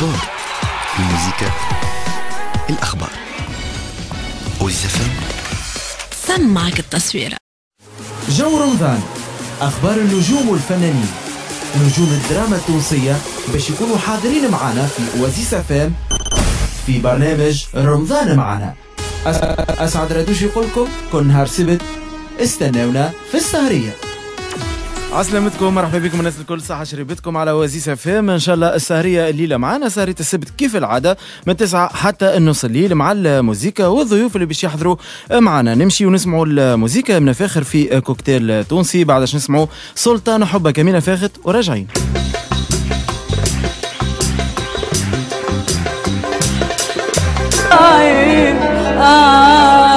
السبور الموسيقى الأخبار. وزفن سمعك التصويرة جو رمضان أخبار النجوم والفنانين نجوم الدراما التونسية باش يكونوا حاضرين معنا في أوازيس فام في برنامج رمضان معنا أس- أسعد ردوش يقولكم كل نهار سبت استناونا في السهرية. عسلامتكم مرحبا بكم الناس الكل صحة شريبتكم على وزيس فام إن شاء الله السهرية الليلة معنا سهرية السبت كيف العادة؟ من 9 حتى النص الليل مع الموزيكا والضيوف اللي باش يحضروا معنا. نمشي ونسمعوا الموزيكا من فاخر في كوكتيل تونسي. بعدش نسمعوا سلطان حبك يمين فاخت وراجعين. هذا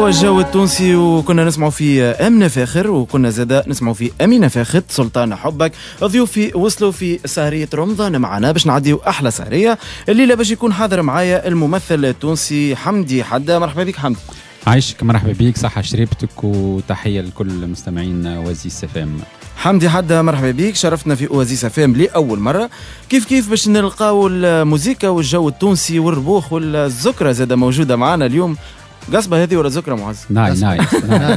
هو الجو التونسي وكنا نسمعوا في أمينة فاخت وكنا زادا نسمعوا في أمينة فاخت سلطان حبك. ضيوفي وصلوا في سهرية رمضان معنا باش نعديو أحلى سهرية. الليلة باش يكون حاضر معايا الممثل التونسي حمدي حدا مرحبا بك حمدي. عايشك مرحبا بيك صحة شريبتك وتحية لكل مستمعين Oasis FM حمدي حدا مرحبا بك. شرفتنا في أوازيس فام لأول مرة. كيف كيف باش نلقاو الموسيقى والجو التونسي والربوخ والزكرة زاده موجودة معنا اليوم؟ قصبة هذه ولا زكرة معز؟ ناي ناي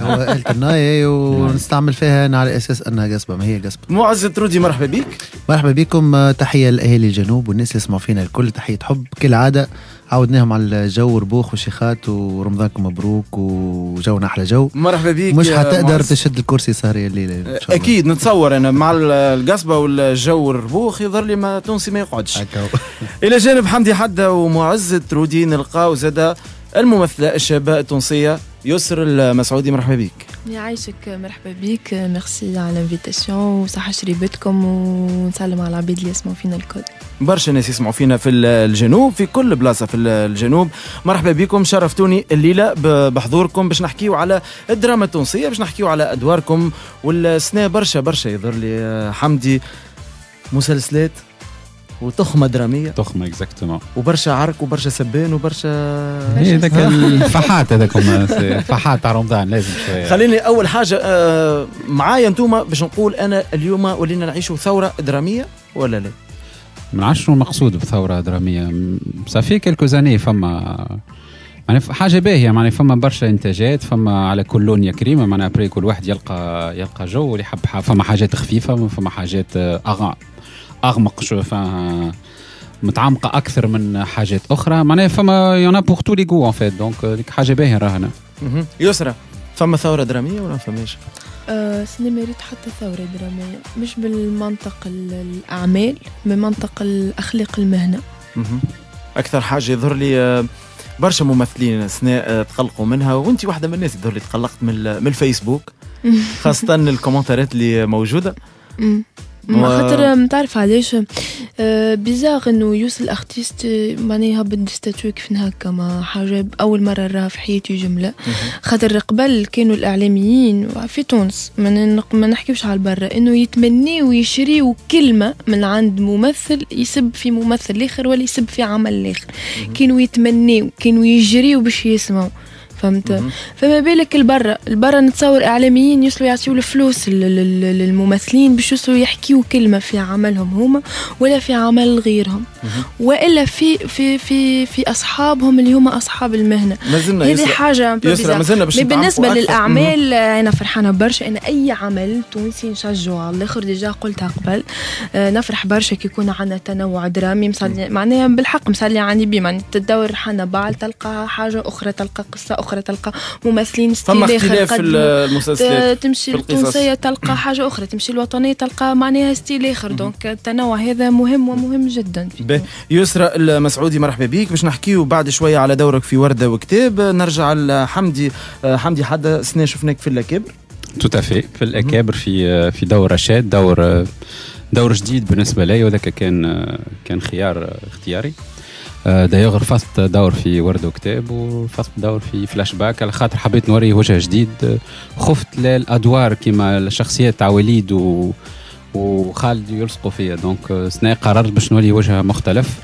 هو آلة الناي ونستعمل فيها على أساس أنها قصبة ما هي قصبة معز ترودي مرحبا بك مرحبا بكم تحية لأهالي الجنوب والناس اللي يسمعوا فينا الكل تحية حب كالعادة عودناهم على الجو ربوخ وشيخات ورمضانكم مبروك وجونا أحلى جو مرحبا بك مش حتقدر معز. تشد الكرسي سهرية الليلة إن شاء الله. أكيد نتصور أنا مع القصبة والجو الربوخ يظهر لي ما تونسي ما يقعدش. إلى جانب حمدي حدا ومعز ترودي نلقاو زادة الممثلة الشابة التونسية يسر المسعودي مرحبا بك. يعيشك مرحبا بيك ميرسي على ال invitation وصحة شريبتكم ونسلم على العبيد اللي يسمعوا فينا الكل. برشا ناس يسمعوا فينا في الجنوب في كل بلاصة في الجنوب. مرحبا بكم. شرفتوني الليلة ب- بحضوركم باش نحكيو على الدراما التونسية باش نحكيو على أدواركم. والسنة برشا برشا يظهر لي حمدي. مسلسلات. وتخمه درامية. تخمة اكزاكتومون وبرشا عرك وبرشا سبان وبرشا هي ذاك الفحات هذاك فحات تاع رمضان لازم شوية. خليني أول حاجة آه، معايا انتوما باش نقول أنا اليوم ولينا نعيشوا ثورة درامية ولا لا؟ ما نعرفش شنو المقصود بثورة درامية. صافي كيلكو زاني فما يعني حاجة باهية معناها فما برشا إنتاجات فما على كل لون يا كريمة معناها بري كل واحد يلقى يلقى جو اللي يحب فما حاجات خفيفة فما حاجات آه، أغمق شو فما متعمقة أكثر من حاجات أخرى. معناها فما يونا بور تو لي جو ان فيت دونك ديك حاجة باهية راهنا. يسرى فما ثورة درامية ولا ما فماش؟ أه سينما ريت حتى ثورة درامية. مش بالمنطق ال- الأعمال من منطق الأخلاق المهنة. مهم. أكثر حاجة يظهر لي آه، برشا ممثلين أثناء آه، تقلقوا منها. وأنت واحدة من الناس يظهر لي تقلقت من ال- من الفيسبوك خاصة الكومنتات اللي ما خاطر تعرف علاش bizarre انه يوصل artiste آه، معناها يهبط statut كيف هكا ما حاجة أول مرة نراها في حياتي جملة. خاطر قبل كانوا الإعلاميين في تونس ما نحكيوش على برا إنه يتمنيوا ويشريوا كلمه من عند ممثل يسب في ممثل آخر ولا يسب في عمل آخر. كانوا يتمنيوا كانوا يجريوا باش يسمعوا فهمت. فما بالك البرا؟ البرا نتصور إعلاميين يوصلوا يعطيو الفلوس لل- لل- للممثلين باش يوصلوا يحكيوا كلمة في عملهم هما ولا في عمل غيرهم. وإلا في في في في أصحابهم اللي هما أصحاب المهنة. هذه حاجة بالنسبة. للأعمال أنا فرحانة برشا. أنا أي عمل تونسي نشجعه. على الآخر déjà قلتها قبل. آه، نفرح برشا كي يكون عندنا تنوع درامي. معناها بالحق مصلي عندي بيه معناها تدور حنا بعض تلقى حاجة أخرى تلقى قصة أخرى. تلقى ممثلين فما style اخر اختلاف في. المسلسلات ت- تمشي. التونسية تلقى حاجة أخرى تمشي الوطنية تلقى معناها style آخر donc التنوع هذا مهم ومهم جدا به. يسرى المسعودي مرحبا بيك باش نحكيو بعد شوية على دورك في وردة وكتاب نرجع لحمدي آه، حمدي حدا سنة شفناك في الكبر تو في في الأكابر في في دور رشاد دور دور جديد بالنسبة لي وذاك كان كان خيار اختياري. دايوغ رفضت دور في ورد وكتاب ورفضت دور في فلاش باك. على خاطر حبيت نوري وجه جديد. خفت للادوار كيما الشخصيات تاع وليد و وخالد يلصقوا فيا. donc سنة قررت باش نولي وجه مختلف.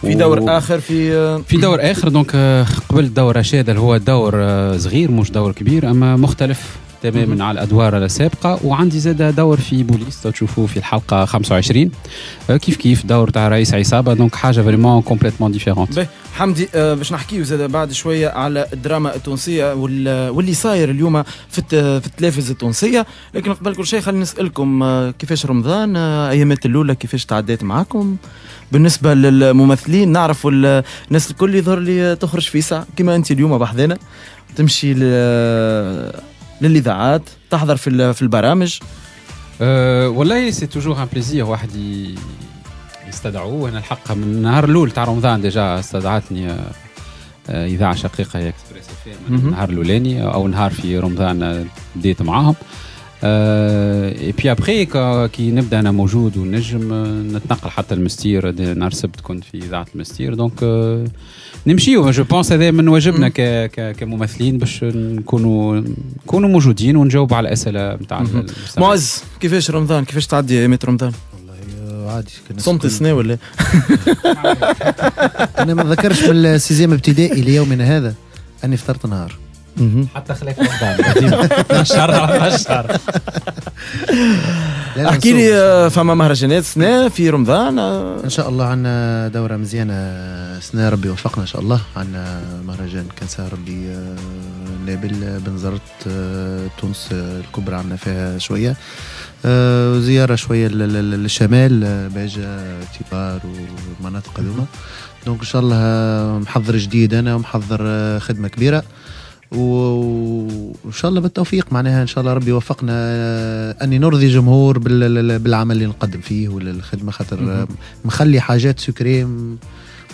في و- دور آخر في آه، في دور آخر. donc آه، قبل دور رشاد اللي هو دور آه، صغير مش دور كبير أما مختلف. تماما على الأدوار السابقة. وعندي زاد دور في بوليس تشوفوه في الحلقة 25 آه، كيف كيف دور تاع رئيس عصابة؟ donc حاجة vraiment complètement différente حمدي آه، باش نحكيو زاد بعد شوية على الدراما التونسية وال- واللي صاير اليوم في في التلفزة التونسية. لكن قبل كل شيء خلينا نسألكم آه، كيفاش رمضان أيامات الأولى كيفاش تعديت معاكم؟ بالنسبة للممثلين نعرف ال- الناس الكل يظهر لي تخرج في ساعه كما أنت اليوم بحذنا تمشي ل- للإذاعات تحضر في في البرامج؟ أه والله c'est toujours un plaisir واحد يستدعوه. أنا الحق من النهار الأول تاع رمضان déjà استدعتني آه، إذاعة شقيقة هي اكسبريس. النهار الأولاني أو نهار في رمضان بديت معاهم. اي بي ابخي كي نبدا أنا موجود ونجم نتنقل حتى المنستير نهار السبت كنت في اذاعه المنستير donc نمشيو je pense هذا من واجبنا ك ك كممثلين باش نكونوا نكونوا موجودين ونجاوب على الاسئله نتاع. معز كيفاش رمضان كيفاش تعدي ايامات رمضان والله عادي صمت السنة ولا أنا ما نذكرش من ال sixième ابتدائي ليومنا هذا اني فطرت نهار حتى خلاك رمضان شهر على شهر أحكي. لي آه، فما مهرجانات سنة في رمضان آه، إن شاء الله عندنا دورة مزيانة سنة ربي وفقنا إن شاء الله. عندنا مهرجان كان سهر ربي آه، نابل بنزرت تونس الكبرى عملنا فيها شوية. وزياره شوية لل- لل- للشمال باجة تيبار والمناطق هذوما. donc إن شاء الله محضر جديد أنا ومحضر خدمة كبيرة. و- وإن شاء الله بالتوفيق. معناها إن شاء الله ربي يوفقنا. أني نرضي جمهور بال- بالعمل اللي نقدم فيه ولا الخدمه خاطر مخلي حاجات secrets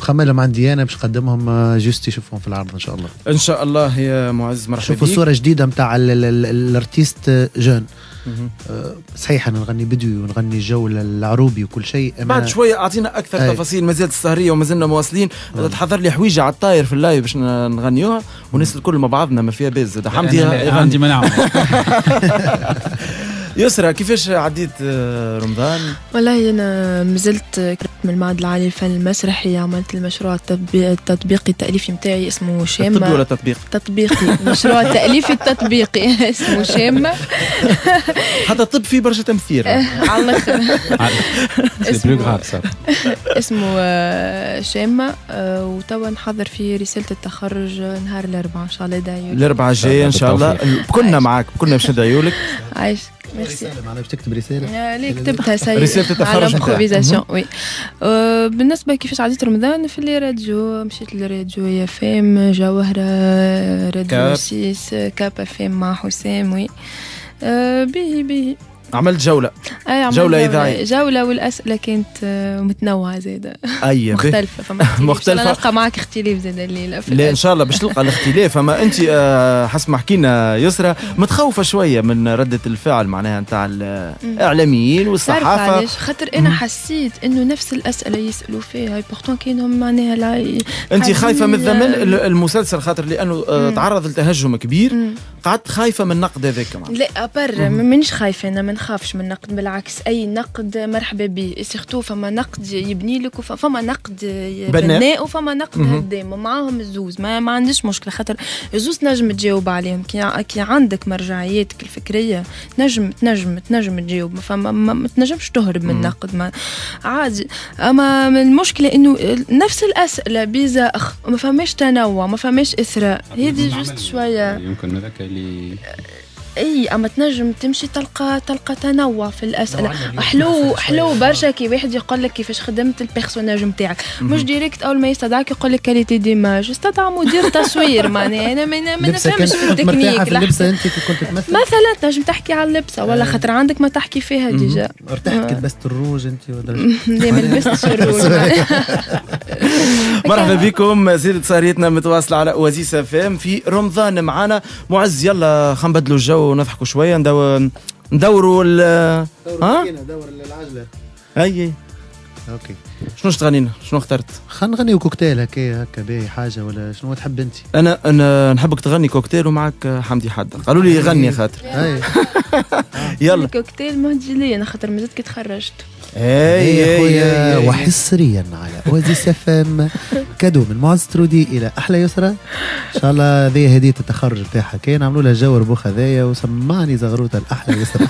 مخملهم عندي أنا باش نقدمهم آه، juste يشوفهم في العرض إن شاء الله. إن شاء الله يا معز مرحبا شوفوا صوره جديدة نتاع ال artiste جون. صحيح أنا نغني بدوي ونغني الجو العروبي وكل شيء أما بعد شوية أعطينا أكثر أي. تفاصيل مازالت السهرية وما زلنا مواصلين نعم. تحضر لي حويجة على الطاير في ال live باش نغنيوها والناس الكل مع بعضنا ما فيها باس زاد حمدي. عندي ما نعمل يسرى كيفاش عديت آه، رمضان؟ والله أنا مازلت كنت من المعهد العالي للفن المسرحي عملت المشروع التطبيق- التطبيقي التأليفي متاعي اسمه طب شامة ولا تطبيق تطبيقي. مشروع تأليفي التطبيقي اسمه شامة حتى الطب فيه برشا تمثيل. على الآخر سي اسمه- اسمه آه، شامة آه، وتوا نحضر فيه رسالة التخرج نهار الأربعاء إن شاء الله دايو الأربعاء الجايه إن شاء الله. كنا معاك كنا باش ندعيو لك عايش ميرسي رساله معناها باش تكتب رسالة. ليه كتبتها سي رسالة التخرج على. امبروفيزاسيون وي. آه، بالنسبة كيفاش عديت رمضان في اللي راديو مشيت للراديو يا فام جوهرة راديو كاب. سيس كاب اف ام مع حسام وي. آه، به به عملت جولة أي عملت جولة إذاعية. جولة والأسئلة كانت آه، متنوعة زادة أي به. مختلفة فما. مختلفة. إن شاء الله نلقى معك اختلاف زادة الليلة لا الأسئلة. شاء الله باش تلقى الاختلاف اما أنت آه، حسب ما حكينا يسرى متخوفة شوية من ردة الفعل معناها نتاع الإعلاميين تعرف والصحافة علاش خاطر أنا حسيت إنه نفس الأسئلة يسألوا فيها pourtant كاينهم معناها لا أنت حاسين خايفة من ال- الزمن ال- المسلسل خاطر لأنه آه،. تعرض لتهجم كبير. قعدت خايفة من النقد هذاك. لا أبر مانيش خايفة أنا ما نخافش من النقد بالعكس أي نقد مرحبا به surtout فما نقد يبني لك وفما نقد بناء. وفما نقد. هدام معاهم الزوز. ما, ما عنديش مشكلة خاطر الزوز نجم تجاوب عليهم. كي, كي عندك مرجعياتك الفكرية نجم تنجم تنجم تجاوب. فما ما, ما تنجمش تهرب من. النقد ما عادي. أما المشكلة إنه نفس الأسئلة bizarre. ما فماش تنوع ما فماش إثراء. هذه juste شوية. يمكن هذاك اللي إي أما تنجم تمشي تلقى تلقى تنوع في الأسئلة. حلو حلو برشا كي واحد يقول لك كيفاش خدمت ال personnage نتاعك مش direct أول ما يستدعك يقول لك qualité d'image استدعى مدير تصوير معناها. أنا ما نفهمش في التكنيك في. اللبسة أنت كي كنت تمثل؟ مثلا تنجم تحكي على اللبسة. ولا آه. خاطر عندك ما تحكي فيها déjà. ارتحت كي لبست الروج أنت ولا؟ لا ما لبستش الروج؟ مرحبا بكم زيدت سهريتنا متواصلة على اوازيس اف ام في رمضان معانا. معز يلا خلينا نبدلوا ونضحكوا شوية ندو... ندوروا ال ها؟ دور العجله أي. OK. شنو تغنينا شنو اخترت؟ خلينا نغنيو كوكتيل هكا هكا باهي حاجة ولا شنو تحب أنت؟ أنا أنا نحبك تغني كوكتيل ومعك حمدي حد قالوا لي غني خاطر. يلا. لي أنا خاطر مازلت كي تخرجت. اي يا اي خويا اي وحصريا على أوازيس اف ام cadeau من معز ترودي إلى أحلى يسرى. إن شاء الله هذه هدية التخرج بتاعها. كان عملوا لها جو ربوخ هذايا وسمعني زغروطه الأحلى يسرى.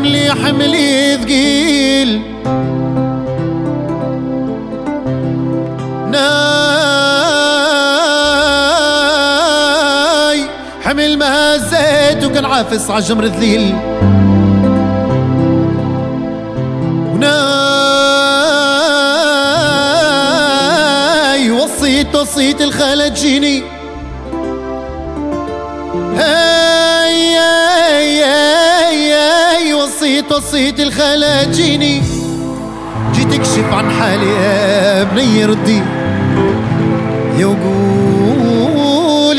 حملي حملي ثقيل. ناي حمل مهزات وكان عافس عالجمر ذليل وناي وصيت وصيت الخالة تجيني. الخالة تجيني جيت اكشف عن حالي يا بني ردي يا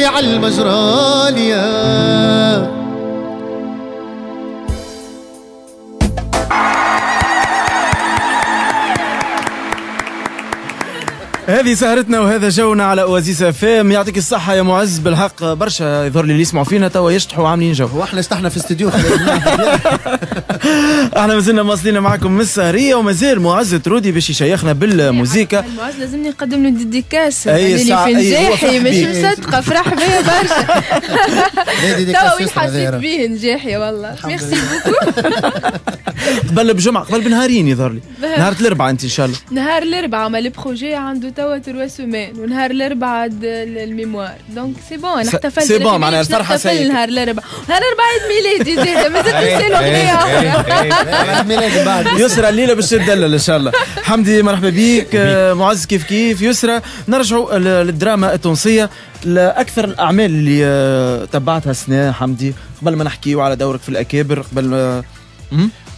على المجرى يا هذه سهرتنا وهذا جونا على أوازيس فام يعطيك الصحة يا معز بالحق برشا يظهر لي اللي يسمعوا فينا توا يشطحوا عاملين جو. وإحنا استحنا في استديو إحنا مازلنا مواصلين معكم من السهرية ومازال معز ترودي باش يشيخنا بالموسيقى. المعز لازمني نقدم له dédicace ساعة- في نجاحي مش بيه. مصدقة فرح بيا برشا. توا وين حسيت بيه نجاحي والله. ميرسي قبل بجمعة قبل بنهارين يظهر لي. نهار الأربعاء أنت إن شاء الله. نهار الأربعاء ما ال projet عنده توا trois semaines ونهار الاربعاء ال mémoire. donc c'est bon أنا احتفلت c'est bon، معناها نحتفل سيئة. نهار الاربعاء نهار الاربعاء عيد ميلادي زاد مازال تنسى له اغنيه أخرى يسرى الليلة باش تدلل إن شاء الله. حمدي مرحبا بيك. آه، معز كيف كيف؟ يسرى نرجعوا للدراما التونسية. لأكثر الأعمال اللي آه، تبعتها السنة حمدي. قبل ما نحكيو على دورك في الأكابر قبل ما؟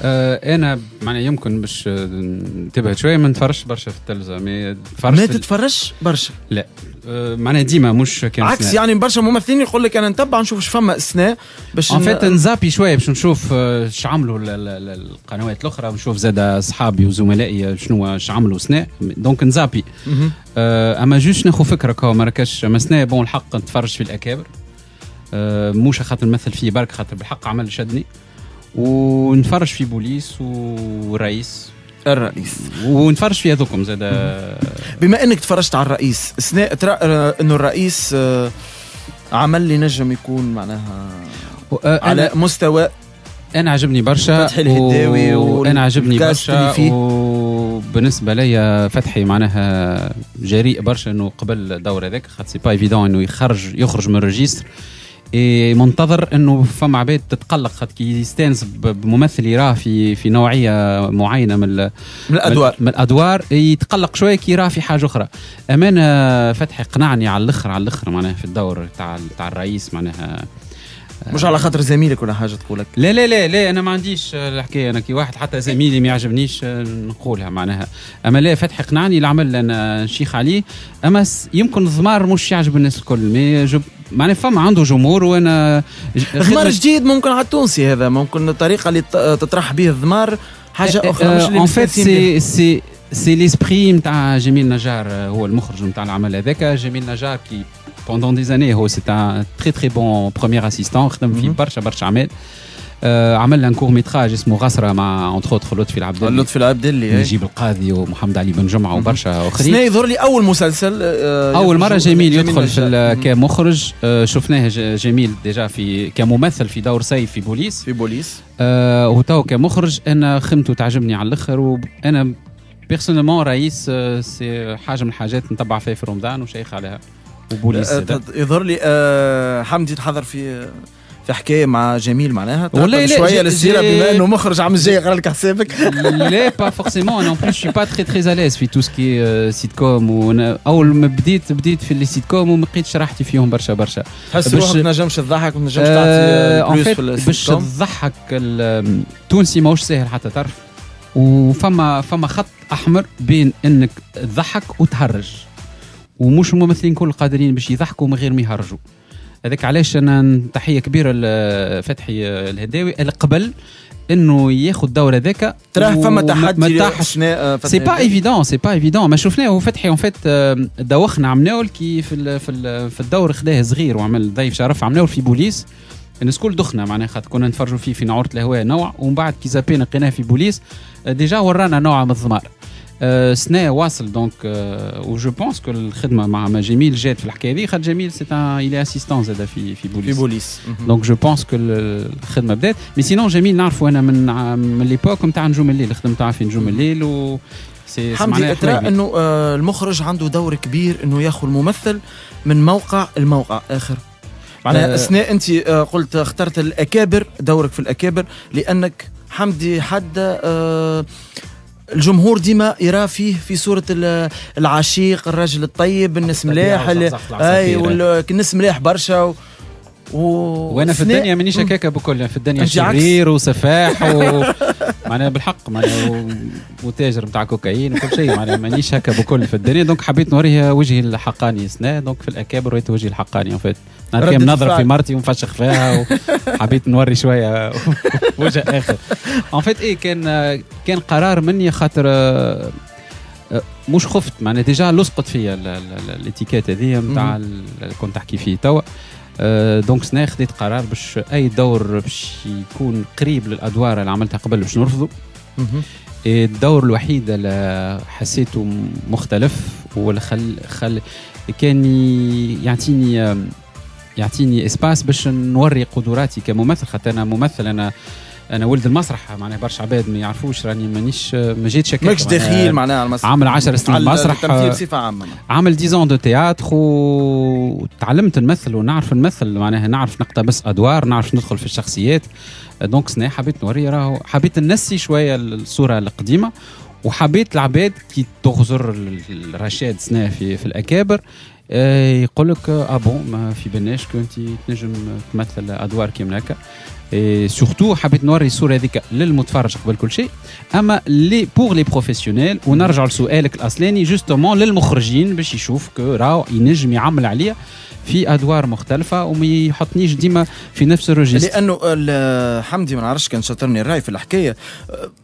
آه أنا معناها يمكن باش آه، ننتبه شوية ما نتفرجش برشا في التلفزة. ما في- تتفرجش برشا؟ لا. آه معناها ديما مش كان عكس سنة. يعني برشا ممثلين يقول لك أنا نتبع نشوف إيش فما السنة باش en fait نزابي شوية باش نشوف آه، اش عملوا ال- ال- القنوات الأخرى ونشوف زاد أصحابي وزملائي شنو اش عملوا سنة donc نزابي. آه، أما juste ناخذ فكرة كو مركش أما سنة bon الحق نتفرج في الأكابر. آه، مش خاطر نمثل فيه برك خاطر بالحق عمل شدني. ونتفرج في بوليس و Le Risque. Le Risque. ونتفرج في هذوكم زاد. بما إنك تفرجت على Le Risque السنة ترى آه، إنه Le Risque آه، عمل اللي نجم يكون معناها على أنا مستوى أنا عجبني برشا فتحي الهداوي و- أنا عجبني برشا. وبالنسبة ليا فتحي معناها جريء برشا إنه قبل الدور هذاك خاطر c'est pas évident إنه يخرج يخرج من ال registre. إيه منتظر إنه فما عباد تتقلق. خاطر كي يستأنس بممثل يراه في في نوعية معينة من من الأدوار. من الأدوار يتقلق شوية كي يراه في حاجة أخرى. أمانة فتحي قنعني على الآخر على الآخر معناها في الدور تاع تاع الرئيس معناها. مش على خاطر زميلك ولا حاجة تقولك؟ لا لا لا لا أنا ما عنديش الحكاية. أنا كي واحد حتى زميلي ما يعجبنيش آه، نقولها معناها. أما لا فتحي قنعني العمل أنا نشيخ عليه. أما يمكن الضمار مش يعجب الناس الكل مي جو معناها فما عنده جمهور وأنا ضمار جديد ممكن على التونسي هذا ممكن الطريقة اللي تطرح به الضمار حاجة أخرى مش اللي en fait. c'est c'est c'est l'esprit نتاع جميل نجار هو المخرج نتاع العمل هذاك جميل نجار qui pendant des années هو c'est un très très bon premier assistant خدم في. برشا برشا أعمال آه، عمل لنا court métrage اسمه غسرة مع entre autres لطفي العبد لطفي العبدلي نجيب القاضي ومحمد علي بن جمعة وبرشا أخرين. يظهر لي أول مسلسل آه، أول مرة جميل يدخل في كمخرج. آه، شفناه جميل déjà في كممثل في دور سيف في بوليس. في بوليس. آه وتو كمخرج. أنا خدمته تعجبني على الأخر وأنا personnellement Le Risque c'est حاجة من الحاجات نتبع فيها في رمضان وشيخ عليها. وبوليس يظهر لي آه، حمدي تحضر في في حكاية مع جميل معناها والله تحضر لا، شوية للسيرة بما إنه مخرج عام الجاي قرا لك حسابك لا pas forcément أنا en plus je suis pas très très à l'aise في tout ce qui sitcom اول ما بديت بديت في les sitcoms وما لقيتش راحتي فيهم برشا برشا. تحس روحك ما تنجمش تضحك ما تنجمش آه، تعطي un plus باش. تضحك ال- التونسي ماهوش ساهل حتى تعرف. وفما فما خط أحمر بين إنك تضحك وتهرج. ومش الممثلين كل قادرين باش يضحكوا من غير ما يهرجوا. هذاك علاش أنا تحية كبيرة لفتحي الهداوي اللي قبل إنه ياخذ الدور هذاك تراه فما تحدي آه، c'est pas. évident c'est pas évident ما شفناه هو فتحي en fait دوخنا عمناول كي في ال في ال في الدور خداه صغير وعمل ضيف شرف عمناول في بوليس. الناس كل دخنا معناها خاطر كنا نتفرجوا فيه في نعورة الهواء نوع ومن بعد كي زابينا لقيناه في بوليس آه، déjà ورانا نوع من الضمار. سنة واصل donc و je pense que الخدمه مع مع جميل جات في الحكاية هذه خاطر جميل c'est un الي assistant زاد في في في بوليس بوليس مهم. donc je pense que الخدمه بدات mais sinon جميل نعرفه أنا من من l'époque نتاع نجوم الليل الخدمه تاعها في نجوم الليل و سي حمدي ترى. انه المخرج عنده دور كبير إنه يأخذ الممثل من موقع الموقع آخر معناها آه. اثناء أنت آه، قلت اخترت الأكابر دورك في الأكابر لأنك حمدي حد آه، الجمهور ديما يرى فيه في صورة ال- العشيق الرجل الطيب الناس ملاح أي الناس ملاح برشا و... وأنا في الدنيا مانيش هكاك بكل في الدنيا. شرير وسفاح و... معناها بالحق معناها و... وتاجر نتاع كوكايين وكل شيء معناها مانيش هكا بكل في الدنيا. donc حبيت نوريها وجهي الحقاني سنة donc في الأكابر وريت وجهي الحقاني فات نهار كامل نضرب فعل. في مرتي ونفشخ فيها وحبيت نوري شوية وجه آخر. en fait إيه كان كان قرار مني خاطر آه، مش خفت. معناها déjà لصقت فيا ال- ال- ال- ال étiquette هذه نتاع كنت تحكي فيه توا. donc سنا خديت قرار باش أي دور باش يكون قريب للأدوار اللي عملتها قبل باش نرفضه الدور الوحيد اللي حسيته مختلف واللي خل خل كان يعطيني يعطيني espace باش نوري قدراتي كممثل خاطر أنا ممثل أنا أنا ولد المسرح معناها برشا عباد ما يعرفوش راني مانيش ما جيتش هكاك. ماكش دخيل معناها على المسرح. عامل 10 سنين على مسرح التمثيل آه، بصفة عامة. عمل 10 de théâtre وتعلمت نمثل ونعرف نمثل معناها نعرف نقتبس أدوار نعرف ندخل في الشخصيات. donc سنة حبيت نوري راهو حبيت ننسي شوية الصورة القديمة وحبيت العباد كي تغزر ال- الرشاد سنة في في الأكابر. آه، يقول لك آه bon ما في بالناش كنت تنجم تمثل أدوار كيما هكا. surtout حبيت نوري الصورة هذيك للمتفرج قبل كل شيء. أما لي pour les professionnels ونرجع لسؤالك الاصلاني justement للمخرجين باش يشوف que راهو ينجم يعمل عليا. في أدوار مختلفة وما يحطنيش ديما في نفس ال registre لأنه حمدي ما نعرفش كان شاطرني الرأي في الحكاية.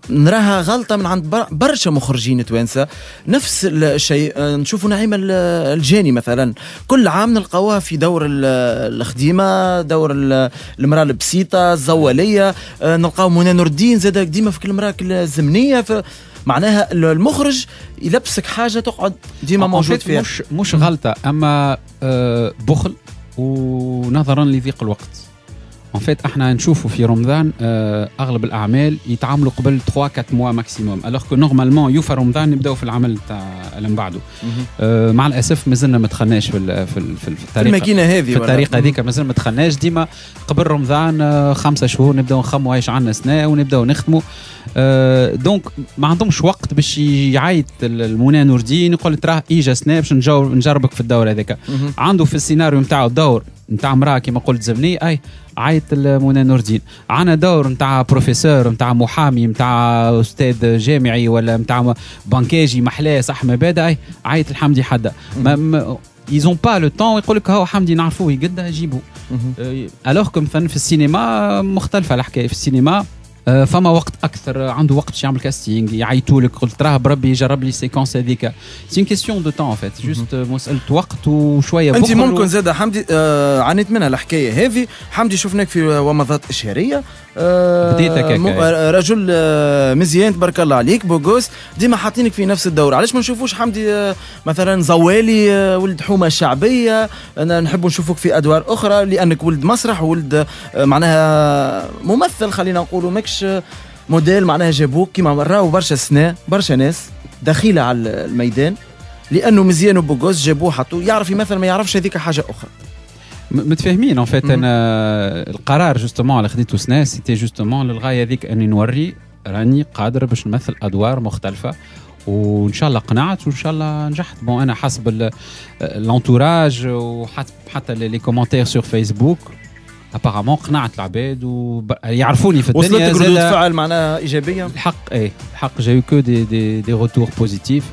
نراها غلطة من عند بر- برشا مخرجين توانسة. نفس الشيء نشوفوا نعيمه ال- الجاني مثلا. كل عام نلقاوها في دور ال- الخديمة دور ال- المرأة البسيطة الزوالية. نلقاو منى نور الدين زاد ديما في كل مرأة الزمنيه معناها المخرج يلبسك حاجة تقعد ديما موجود فيها. مش مش غلطة. أما آه، بخل ونظرا لضيق الوقت. en fait إحنا نشوفوا في رمضان آه، أغلب الأعمال يتعاملوا قبل 3 4 mois maximum alors que normalement يوفى رمضان نبداو في العمل تاع اللي من بعده آه، مع الأسف مازلنا ما دخلناش في في في ال- في في الطريقة. الماكينه هذه في؟ الطريقة هذيك مازال ما دخلناش. ديما قبل رمضان آه، خمسة شهور نبداو نخموا إيش عندنا سنه ونبداو نخدموا. آه، donc ما عندهمش وقت باش يعيط المنى نور الدين يقول تراه اجا سنه باش نجربك في الدور هذاك. عنده في السيناريو نتاعو دور نتاع امرأة كما قلت زبني أي عيط المنى نور الدين عنا دور نتاع بروفيسور نتاع محامي نتاع أستاذ جامعي ولا نتاع بنكاجي محلاه صح مبادئ عيط الحمدي حدا. ما ما يزون با لو طون يقول لك هو حمدي نعرفوه يقدا جيبوه مهم. الوغ مثلا في السينما مختلفة الحكاية في السينما. فما وقت أكثر عنده وقت باش يعمل كاستينغ يعيطوا لك قلت راه بربي جرب لي سيكونس هذيك. c'est question de temps en fait juste مساله وقت وشوية أنت ممكن زاد حمدي آه عانيت منها الحكاية هذه. حمدي شفناك في ومضات اشهريه آه أي. آه، رجل آه مزيان تبارك الله عليك beau gosse ديما حاطينك في نفس الدور علاش ما نشوفوش حمدي آه مثلا زوالي آه ولد حومة شعبية؟ أنا نحب نشوفك في أدوار أخرى لأنك ولد مسرح ولد آه معناها ممثل خلينا نقولوا ماكش موديل معناها جابوك كيما راهو برشا سنة برشا ناس دخيله على الميدان. لأنه مزيان و beau gosse جابوه حطوه. يعرف يمثل ما يعرفش هذيك حاجة أخرى. متفاهمين en fait. أنا القرار justement اللي خديته سنة c'était justement للغاية هذيك أني نوري راني قادر باش نمثل أدوار مختلفة وإن شاء الله قنعت وإن شاء الله نجحت. bon أنا حسب ال entourage وحتى حتى les commentaires sur Facebook apparemment قنعت العباد ويعرفوني في الدنيا وصلتك ردود فعل معناها ايجابيه الحق إيه الحق j'ai que des des des retours positifs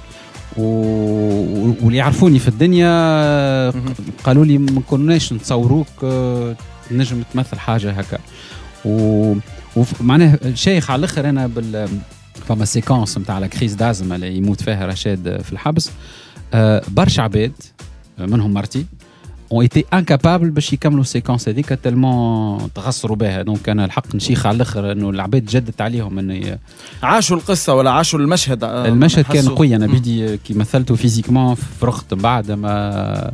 واللي يعرفوني في الدنيا. قالوا لي ما كناش نتصوروك آه، نجم تمثل حاجة هكا. و ومعناه شيخ على الأخر أنا بال فما séquence نتاع la crise d'asthme اللي يموت فيها رشاد في الحبس. آه، برشا عباد منهم مرتي ont été incapables باش يكملوا ال séquence هذيك tellement تأثروا بها. donc أنا الحق نشيخ على الأخر إنه العباد جدت عليهم إنه ي- عاشوا القصة ولا عاشوا المشهد. المشهد كان قوي. أنا même بيدي كي مثلته physiquement فرغت من بعد ما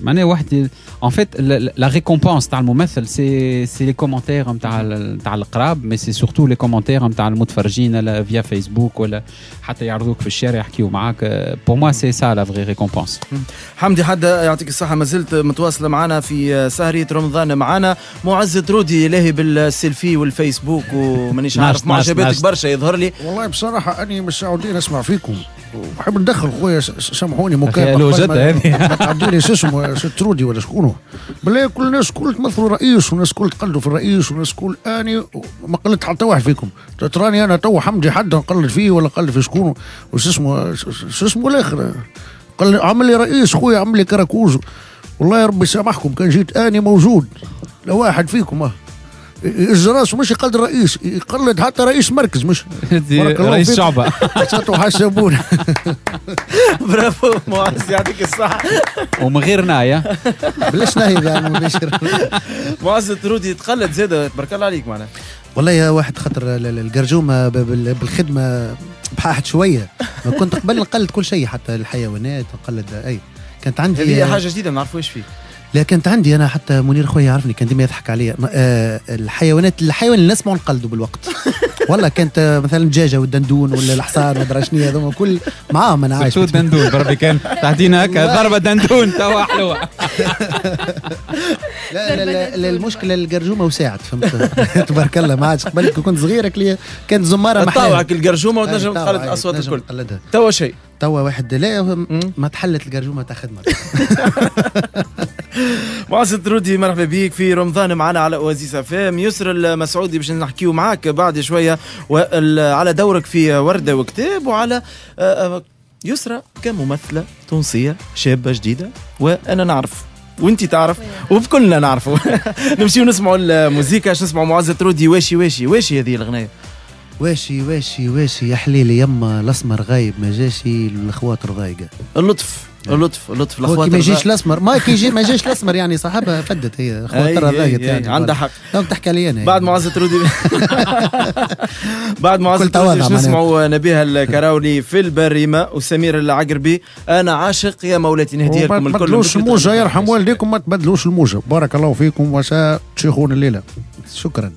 معناها واحد en fait la récompense تاع الممثل c'est c'est les commentaires نتاع نتاع القراب mais c'est surtout les commentaires نتاع المتفرجين لا via Facebook ولا حتى يعرضوك في الشارع يحكيوا معاك بور موا سي سا لا فغي ريكومبونس حمدي حدا يعطيك الصحة ما زلت متواصلة معنا في سهرية رمضان معنا معزة رودي لاهي بالسيلفي والفيسبوك ومانيش عارف معجباتك. برشا يظهر لي والله بصراحة أني مش عاودين أسمع فيكم وبحب ندخل خويا سامحوني أخي، لو جد هذه. اسمه رودي ولا شكونه بالله كل الناس كل تمثلوا رئيس والناس كل تقلدوا في الرئيس والناس كل آني ما قلدت حتى واحد فيكم. تراني أنا تو حمدي حد نقلد فيه ولا قلد في شكونه وش اسمه شو اسمه الآخر؟ قال عمل لي رئيس خويا عمل لي كراكوز. والله يا ربي يسامحكم كان جيت آني موجود. لو واحد فيكم آه. راسه مش يقلد الرئيس يقلد حتى رئيس مركز مش رئيس حسيته حسبونا برافو معز يعطيك الصحة. ومن غير ناية. بلاش نهي يعني مباشر معزة رودي تقلد زادة تبارك الله عليك معناها والله يا واحد خاطر ال- ال- القرجومه ب- بال- بالخدمة بحاحت شوية. ما كنت قبل نقلد كل شيء حتى الحيوانات نقلد أي. كانت عندي هذه حاجة جديدة ما نعرفوش فيه. لا كانت عندي أنا حتى منير خويا يعرفني كان ديما يضحك عليا. آه الحيوانات الحيوان اللي نسمعوا نقلده بالوقت. والله كانت آه، مثلا الدجاجة والدندون ولا الحصان ما ادري شنو هذوما كل معاهم أنا عايش. شو دندون بربي كان تعطينا هكا ضربة دندون توا حلوة. لا لا, لا, لا المشكلة القرجومة وساعد فهمت؟ تبارك الله ما عادش قبل كنت صغيرة كلي كانت زمارة محلاها تطاوعك القرجومة وتنجم تقلد نجم الكل. توا شيء. توا واحد لا. ما تحلت القرجومه تاع خدمه معزة رودي مرحبا بيك في رمضان معنا على أوازيس فام يسر المسعودي باش نحكيو معاك بعد شوية على دورك في وردة وكتاب وعلى آه، آه، يسرى كممثلة تونسية شابة جديدة. وأنا نعرف وأنت تعرف وبكلنا نعرفوا نمشيو نسمعوا الموسيقى باش نسمعوا معزة رودي. واشي واشي واشي هذه الأغنية. واشي واشي واشي. يا حليلي يما الأسمر غايب ما جاشي الخواطر ضايقة. اللطف اللطف اللطف. هو الاخوات ما يجيش. الأسمر. ما كي يجي ما جاش الأسمر يعني صاحبها فدت. هي أي، ضايقت يعني عندها حق. donc تحكي علي أنا بعد معزة رودي. بعد معزة كل رودي. نسمعوا نبيه الكراولي في ال prime وسمير العقربي. أنا عاشق يا مولاتي نهديها لكم الكل. تبدلوش الموجة يرحم والديكم ما تبدلوش الموجة. بارك الله فيكم وستشيخون الليلة. شكرا.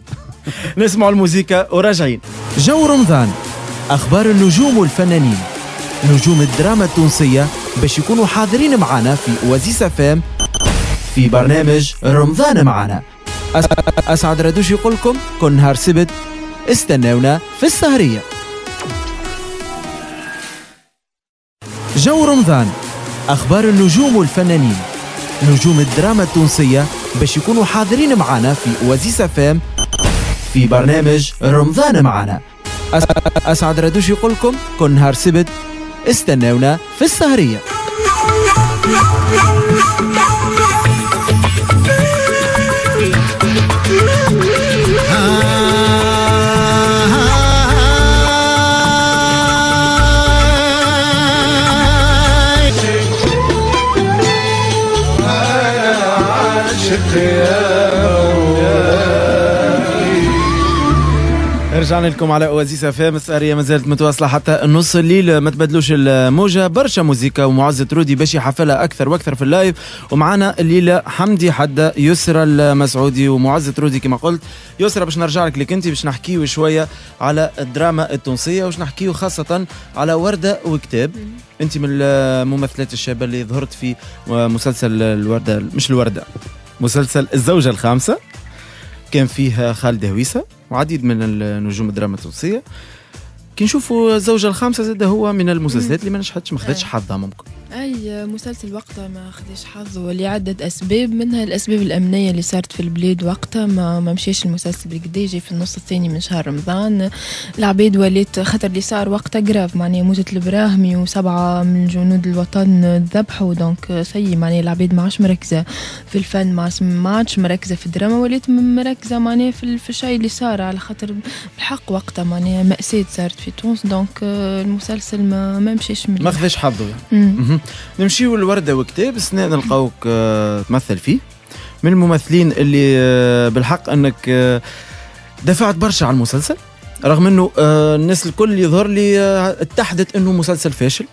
نسمعوا الموسيقى وراجعين. جو رمضان أخبار النجوم والفنانين. نجوم الدراما التونسية باش يكونوا حاضرين معنا في أوازيس فام في برنامج رمضان معنا أس- أسعد ردوش يقولكم كل نهار سبت استناونا في السهرية. جو رمضان أخبار النجوم والفنانين. نجوم الدراما التونسية باش يكونوا حاضرين معنا في أوازيس فام في برنامج رمضان معنا. أس- أسعد ردوش يقولكم كل نهار سبت استناونا في السهرية. رجعنا لكم على أوازيس أفام. السهرية ما زالت متواصلة حتى نص الليل. ما تبدلوش الموجة. برشا موزيكا ومعزة رودي باش يحفلها أكثر وأكثر في ال live. ومعنا الليلة حمدي حدا يسرى المسعودي ومعزة رودي كما قلت. يسرى باش نرجع لك لك أنت باش نحكيو شوية على الدراما التونسية وش نحكيو خاصة على وردة وكتاب. أنت من الممثلات الشابة اللي ظهرت في مسلسل الوردة مش الوردة مسلسل الزوجة الخامسة. كان فيه خالد هويسة. وعديد من النجوم الدراما التونسية. كي نشوفوا الزوجه الخامسه زاد هو من المسلسلات اللي ما نجحتش ما خذتش حظها ممكن. أي مسلسل وقتها ما خدش حظه لعده أسباب. منها الأسباب الأمنية اللي صارت في البلاد وقتها. ما, ما مشيش المسلسل بالكدا جي في النص الثاني من شهر رمضان. العباد ولات خاطر اللي صار وقتها grave معناها موتة البراهمي وسبعة من جنود الوطن ذبحوا. donc c'est معناها العباد ما عادش مركزة في الفن ما عادش مركزة في الدراما ولات مركزة معناها في, في الشيء اللي صار على خاطر بالحق وقتها. معناها مأساة صارت في تونس. دونك المسلسل ما ما مشيش ما خذاش حظه يعني. نمشيو لوردة وكتاب السنة نلقاوك آه، تمثل فيه. من الممثلين اللي آه، بالحق أنك آه، دفعت برشا على المسلسل رغم إنه الناس الكل يظهر لي اتحدت إنه مسلسل فاشل.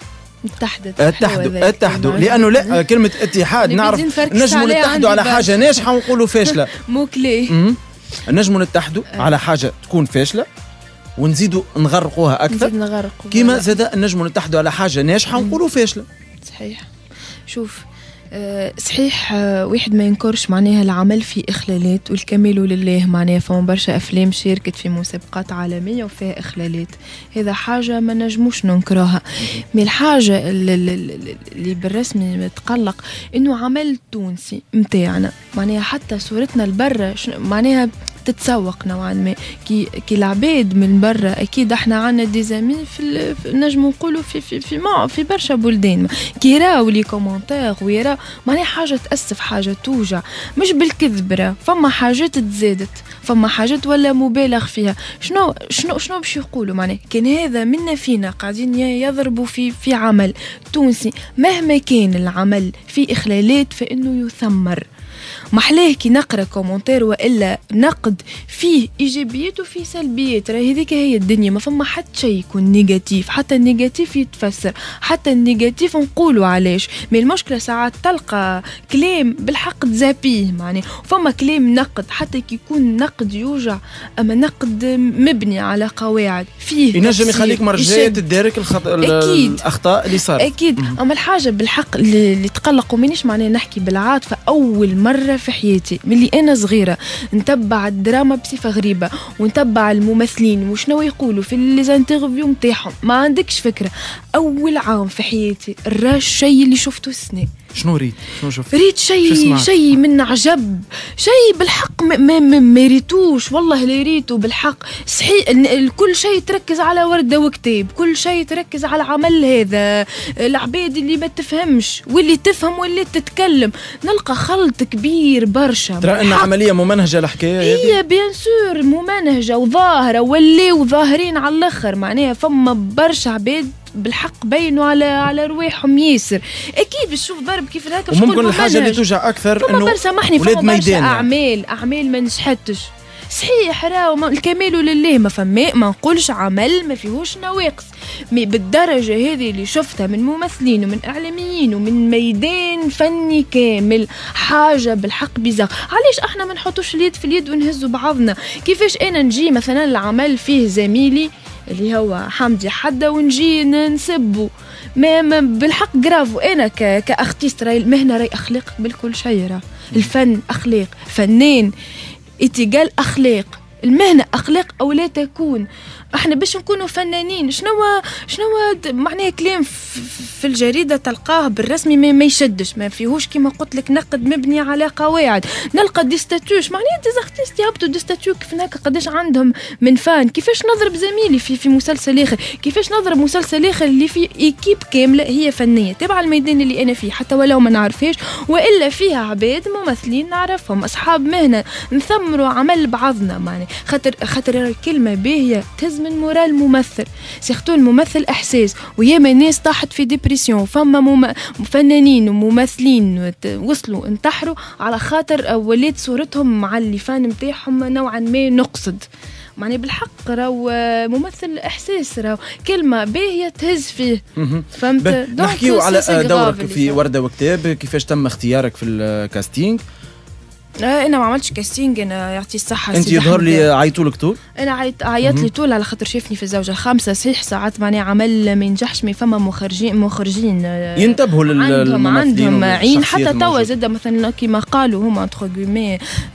اتحدت. اتحدوا اتحدوا. لأنه لا كلمة اتحاد نعرف نجموا نتحدوا على حاجة ناجحة ونقولوا فاشلة. مو كلي. نجموا نتحدوا على حاجة تكون فاشلة ونزيدوا نغرقوها أكثر. نزيد نغرقوا كيما زاد نجموا نتحدوا على حاجة ناجحة ونقولوا فاشلة. صحيح. شوف أه صحيح أه واحد ما ينكرش معناها العمل فيه إخلالات والكمال لله معناها فما برشا أفلام شاركت في مسابقات عالمية وفيها إخلالات. هذا حاجة ما نجموش ننكرها. من الحاجة اللي, بالرسمي تقلق إنه عمل تونسي متاعنا. معناها حتى صورتنا لبرا معناها تتسوق نوعا ما. كي كي العباد من برا أكيد إحنا عندنا des amis في, في نجم نقولوا في في في, ما في برشا بلدان. كي يراو les commentaires ويرا معناها حاجة تأسف حاجة توجع. مش بالكذب راه فما حاجات تزادت فما حاجات ولا مبالغ فيها. شنو شنو شنو باش يقولوا معناها؟ كان هذا منا فينا قاعدين يضربوا في في عمل تونسي. مهما كان العمل في إخلالات فإنه يثمن. محلاه كي نقرأ commentaire وإلا نقد فيه إيجابيات وفيه سلبيات. راهي هذيك هي الدنيا ما فما حتى شيء يكون négatif حتى ال négatif يتفسر حتى النيجاتيف نقولوا علاش. mais المشكلة ساعات تلقى كلام بالحق تزابيه معناه فما كلام نقد حتى كي يكون نقد يوجع أما نقد مبني على قواعد فيه ينجم يخليك مرجعيه تدارك الخط... الأخطاء اللي صارت. أكيد. أما الحاجة بالحق اللي تقلق ومانيش معناه نحكي بالعاطفة أول مرة في حياتي. ملي أنا صغيرة نتبع الدراما بصفة غريبة ونتبع الممثلين وشنو يقولوا في ليزانترفيو نتاعهم. ما عندكش فكرة. أول عام في حياتي الراش شيء اللي شفته السنة. شنو ريت؟ شنو شفت؟ ريت شيء شيء من عجب شيء بالحق ما, ما, ما ريتوش. والله لا ريتو بالحق. صحيح كل شيء تركز على ورده وكتاب كل شيء تركز على العمل هذا. العباد اللي ما تفهمش واللي تفهم واللي تتكلم. نلقى خلط كبير برشا. ترى إن عملية ممنهجة الحكاية هي bien sûr ممنهجة وظاهرة ولاو ظاهرين على الآخر معناها فما برشا عباد بالحق بينوا على على رواحهم ياسر. أكيد باش تشوف ضرب كيف هكا وممكن الحاجة اللي توجع أكثر إنه سامحني فما برشا اعمال أعمال ما نجحتش صحيح راهو الكمال لله ما فما ما نقولش عمل ما فيهوش نواقص. مي بالدرجة هذه اللي شفتها من ممثلين ومن إعلاميين ومن ميدان فني كامل حاجة بالحق بيزار علاش أحنا ما نحطوش اليد في اليد ونهزوا بعضنا؟ كيفاش أنا نجي مثلا العمل فيه زميلي اللي هو حمدي حدا ونجي نسبه ما, بالحق جرافو أنا كاختيست راي المهنة راي اخلاق بالكل شيء راه. الفن اخلاق فنان إتقال اخلاق المهنة اخلاق أو لا تكون. إحنا باش نكونوا فنانين شنو شنو معناها كلام في الجريدة تلقاه بالرسمي ما, يشدش ما فيهوش كيما قلت لك نقد مبني على قواعد. نلقى دي ستاتوش معناها دي زارتيست يهبطوا دي ستاتيو كيف هناك قداش عندهم من fans؟ كيفاش نضرب زميلي في في مسلسل آخر؟ كيفاش نضرب مسلسل آخر اللي فيه équipe كاملة هي فنية تبع الميدان اللي أنا فيه حتى ولو ما نعرفهاش وإلا فيها عباد ممثلين نعرفهم أصحاب مهنة نثمنوا عمل بعضنا معناها. خاطر خاطر الكلمة باهية تهز من moral الممثل surtout الممثل أحساس وياما ناس طاحت في dépression فما مم... فنانين وممثلين وصلوا انتحروا على خاطر ولات صورتهم مع اللي fans نتاعهم نوعا ما نقصد. معني بالحق راهو ممثل أحساس راهو. كلمة باهية تهز فيه. فهمت؟ نحكيو على دورك في. وردة وكتاب كيفاش تم اختيارك في ال casting إنا ما عملتش casting إنا يعطي الصحة أنت يظهر. لي عيطوا لك طول إنا عيط عيط لي طول على خاطر شافني في الزوجة الخامسة صحيح ساعات معني عمل ما ينجحش mais فما مخرجين مخرجين آه، ينتبهوا عندهم عندهم عين حتى توا. زاد مثلا كيما قالوا هما entre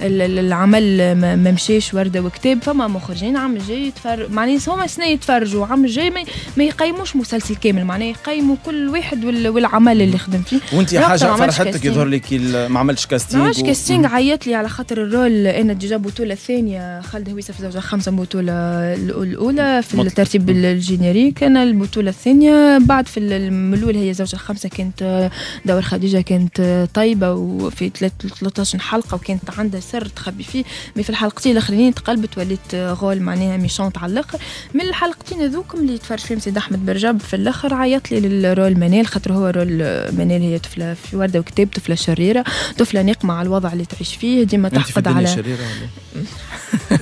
العمل ما ما مشاش وردة وكتاب فما مخرجين عام جاي يتفرج معني هما سنة يتفرجوا عام جاي ما, ما يقيموش مسلسل كامل معناه يقيموا كل واحد وال- والعمل اللي خدم فيه وأنت حاجة ما فرحتك. يظهر لك ما عملتش casting ما عملتش casting عيط لي على خاطر ال rôle أنا déjà بطولة الثانية خالد هويسه في زوجة خمسة بطوله الأولى في الترتيب ال générique أنا البطولة الثانية بعد في الملول هي زوجة خمسة كانت دور خديجة كانت طيبة وفي 13 حلقة وكانت عندها سر تخبي فيه. mais في الحلقتين الأخرين تقلبت وليت غول معناها méchante على الآخر. من الحلقتين هذوكم اللي تفرج فيهم سيد أحمد برجاب في الآخر عيط لي لل rôle منال خاطر هو rôle منال هي طفلة في وردة وكتاب طفلة شريرة طفلة ناقمه على الوضع اللي تعيش فيه ديما تحقد على شريرة ولا؟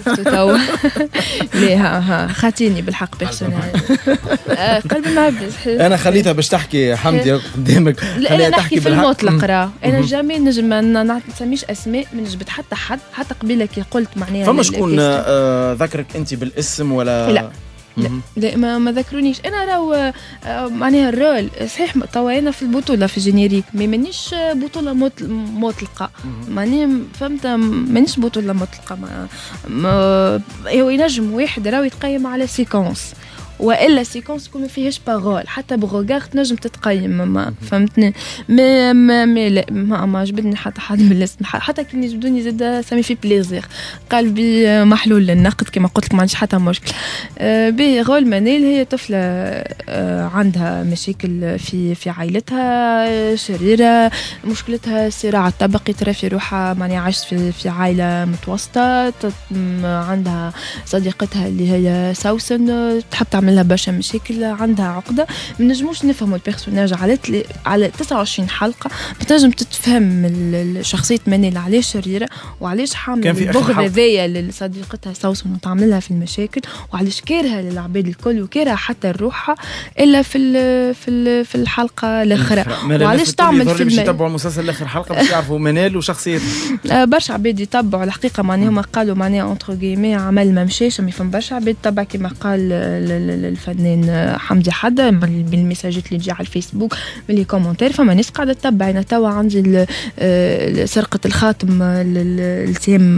شفتوا توا لا ها ها. خاتيني بالحق personnel آه، قلبي ما عبد أنا خليتها باش تحكي حمدي قدامك. أنا تحكي نحكي في. المطلق راه أنا. jamais نجم ما نسميش أسماء ما نجبت حتى حد حتى قبيلة كي قلت معناها فما شكون. آه، ذكرك أنت بالاسم ولا؟ لا. لا. ما, ما ذكرونيش أنا راهو آه، معناها ال rôle صحيح توا أنا في البطولة في ال générique mais مانيش بطولة مطل- مطلقة. ماني فهمت مانيش بطولة مطلقة ما, ما هو ينجم واحد راهو يتقيم على séquence وإلا séquence تكون ما فيهاش parole حتى بغوغار تنجم تتقيم ما فهمتني؟ ما ما ما لا ما, ما عجبني حتى حد من الاسم حتى كي يجبدوني زاد ça me fait plaisir قلبي محلول للنقد كما قلت لك ما عنديش حتى مشكل. آه، بي rôle منال هي طفلة آه، عندها مشاكل في في عائلتها آه، شريرة. مشكلتها الصراع الطبقي ترى في روحها معناها عاشت في في عائلة متوسطة. تت- م- عندها صديقتها اللي هي سوسن تحب تعمل لها برشا مشاكل عندها عقدة. ما نجموش نفهموا البيرسوناج على تل- على 29 حلقة. بتنجم تتفهم شخصية منال. علاش شريرة؟ وعلاش في آخر البغض. هذايا لصديقتها سوسن وتعمل لها في المشاكل؟ وعلاش كارهه للعباد الكل وكارهه حتى لروحها إلا في ال في ال في الحلقة الأخرى؟ وعلاش تعمل باش فيلم- يتبعوا المسلسل لآخر حلقة باش يعرفوا منال وشخصيته آه، برشا عباد يتبعوا الحقيقة معناها هما قالوا معناها entre guillemets عمل ما مشاش mais فما برشا عباد تتبع كما قال آه، حمدي حدا من- بالمساجات اللي تجي على الفيسبوك من les commentaires فما ناس قاعدة تتبع أنا توا عندي آه، سرقة الخاتم ال- ال- التيم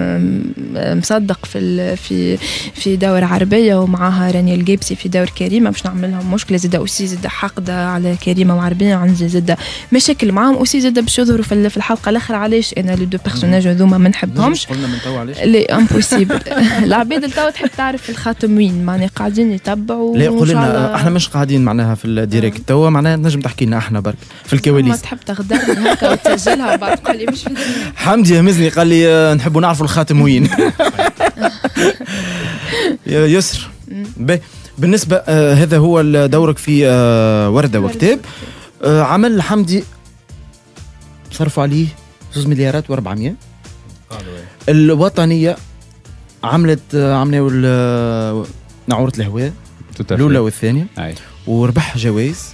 مصدق في في في دور عربية ومعاها رانيا الجيبسي في دور كريمة باش نعمل لهم مشكلة. زاده aussi زاده حاقده على كريمة وعربية عندي زاده مشاكل معاهم. aussi زاده باش يظهروا في ال- في الحلقة الأخرى علاش؟ أنا les deux personnages هذوما ما نحبهمش. قلنا من توا علاش؟ l'impossible العباد اللي توا تحب تعرف الخاتم وين معناها قاعدين يتبعوا لا وإن قول شاء لنا إحنا مش قاعدين معناها في ال direct. توا معناها نجم تحكي لنا أحنا برك في ما الكواليس تحب تغدرني هكا وتسجلها وبعد تقول لي مش في الدنيا. حمدي يهمزني قال لي آه، نحبوا نعرفوا الخاتم وين يا يسر. بالنسبة آه هذا هو دورك في آه وردة وكتاب. آه عمل حمدي صرفوا عليه 2 مليارات و400 الوطنية عملت آه، عملوا ال- نعورة الهواء. الأولى والثانية. أي. وربح جوائز.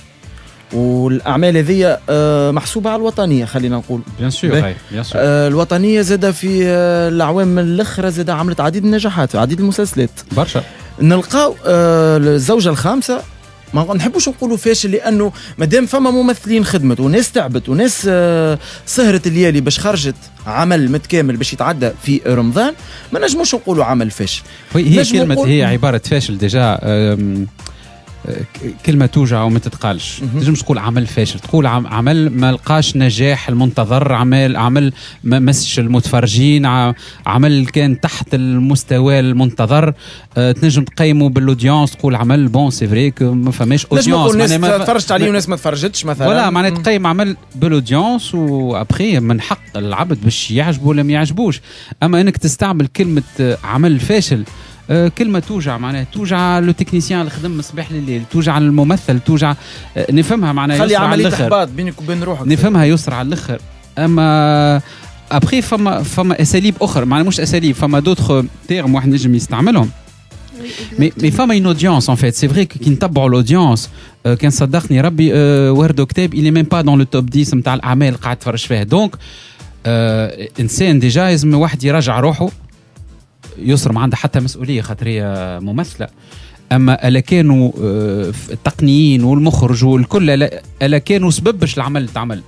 والأعمال هذه آه، محسوبة على الوطنية خلينا نقول. بيان سور بيان آه، الوطنية زاد في آه، الأعوام الأخرى زاد عملت عديد النجاحات عديد المسلسلات. برشا. نلقاو آه، الزوجة الخامسة ما نحبوش نقولوا فاشل لأنه مادام فما ممثلين خدمت وناس تعبت وناس آه، سهرت الليالي باش خرجت عمل متكامل باش يتعدى في رمضان ما نجموش نقولوا عمل فاشل هي نقول- هي عبارة فاشل ديجا أم، ك- كلمة توجع وما تتقالش. تنجمش تقول عمل فاشل. تقول عم- عمل ما لقاش نجاح المنتظر عمل عمل ما مسش المتفرجين عمل كان تحت المستوى المنتظر. أه، تنجم تقيمه بال audience تقول عمل bon c'est vrai ما فماش audience ناس ما- تفرجت عليه وناس ما تفرجتش مثلا. ولا معناها. تقيم عمل بال audience و après من حق العبد باش يعجبه ولا ما يعجبوش. أما إنك تستعمل كلمة آه، عمل فاشل آه، كلمة توجع معناها. توجع le technicien اللي خدم من الصباح لليل توجع الممثل توجع آه، نفهمها معناها خلي يسرى على عمليه إحباط بينك وبين روحك. نفهمها يسرى على الآخر أما ابخي فما فما أساليب أخرى معناها مش أساليب فما دوتخ termes واحد نجم يستعملهم. mais mais فما une audience en fait c'est vrai كي نتبعوا ال audience كان صدقني ربي آه، ورد كتاب il est même pas dans le top 10 نتاع الأعمال اللي قاعد تفرج فيها. donc آه، إنسان déjà لازم واحد يراجع روحه. يسر ما عندها حتى مسؤولية خاطر هي ممثلة. أما ألا كانوا آه، التقنيين والمخرج والكل الا كانوا سبب باش العمل تعمل.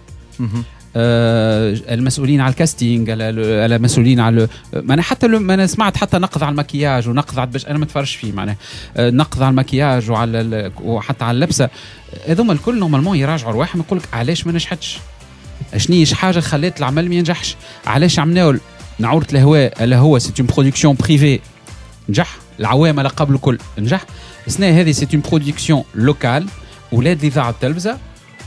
آه، المسؤولين على ال casting على المسؤولين على ما أنا حتى ما أنا سمعت حتى نقد على المكياج ونقد على باش أنا ما تفرجش فيه معناها آه، نقد على المكياج وعلى وحتى على اللبسة. هذوما الكل normalement يراجعوا رواحهم يقول لك علاش ما نجحتش؟ شنو حاجة خلت العمل ما ينجحش؟ علاش عملناه نعورة الهواء اللي هو c'est une production privée نجح العوامل قبل الكل. نجح؟ السنة هذه c'est une production locale ولاد الاذاعه التلفزة.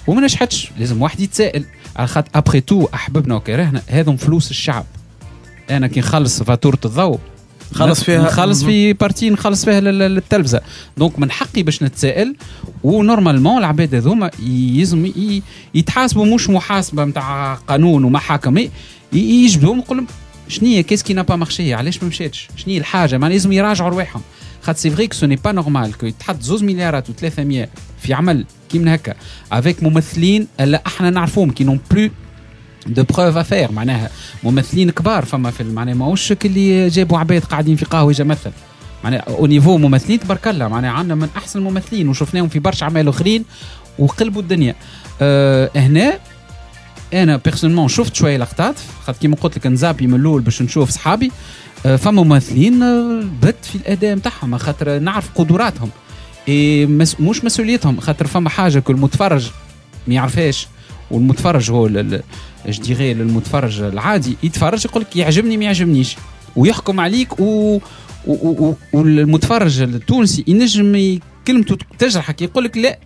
وما نجحتش. لازم واحد يتسائل على خاطر après tout أحببنا. وكرهنا هذم فلوس الشعب. أنا كي نخلص فاتورة الضوء خلص فيها نخلص. في partie نخلص فيها للتلفزة. donc من حقي باش نتسائل و normalement العباد هذوما يلزم يتحاسبوا. مش محاسبة نتاع قانون ومحاكم ي- يجبدهم يقول لهم شنو هي qu'est-ce qui n'a pas marché علاش ما مشاتش شنو هي الحاجة؟ ما لازم يراجعوا رواحهم. خاطر c'est vrai ce n'est pas normal que يتحط زوز مليارات و300 في عمل كي من هكا avec ممثلين الا إحنا نعرفوهم qui n'ont plus de preuves à faire معناها ممثلين كبار فما في معناها ماهوش اللي جابوا عباد قاعدين في قهوه مثل معناها au niveau ممثلين تبارك الله معناها عندنا من أحسن الممثلين وشفناهم في برشا أعمال آخرين وقلبوا الدنيا. أه هنا أنا personnellement شفت شوية لقطات. خاطر كيما قلت لك نزابي من الأول باش نشوف صحابي. أه فما ممثلين أه بت في الأداء نتاعهم. خاطر نعرف قدراتهم. إيه مس مش مسؤوليتهم. خاطر فما حاجة كل المتفرج ما يعرفهاش. والمتفرج هو je dirais المتفرج العادي. يتفرج يقول لك يعجبني ما يعجبنيش. ويحكم عليك و... و... و... والمتفرج التونسي ينجم كلمته تجرحك. يقول لك لا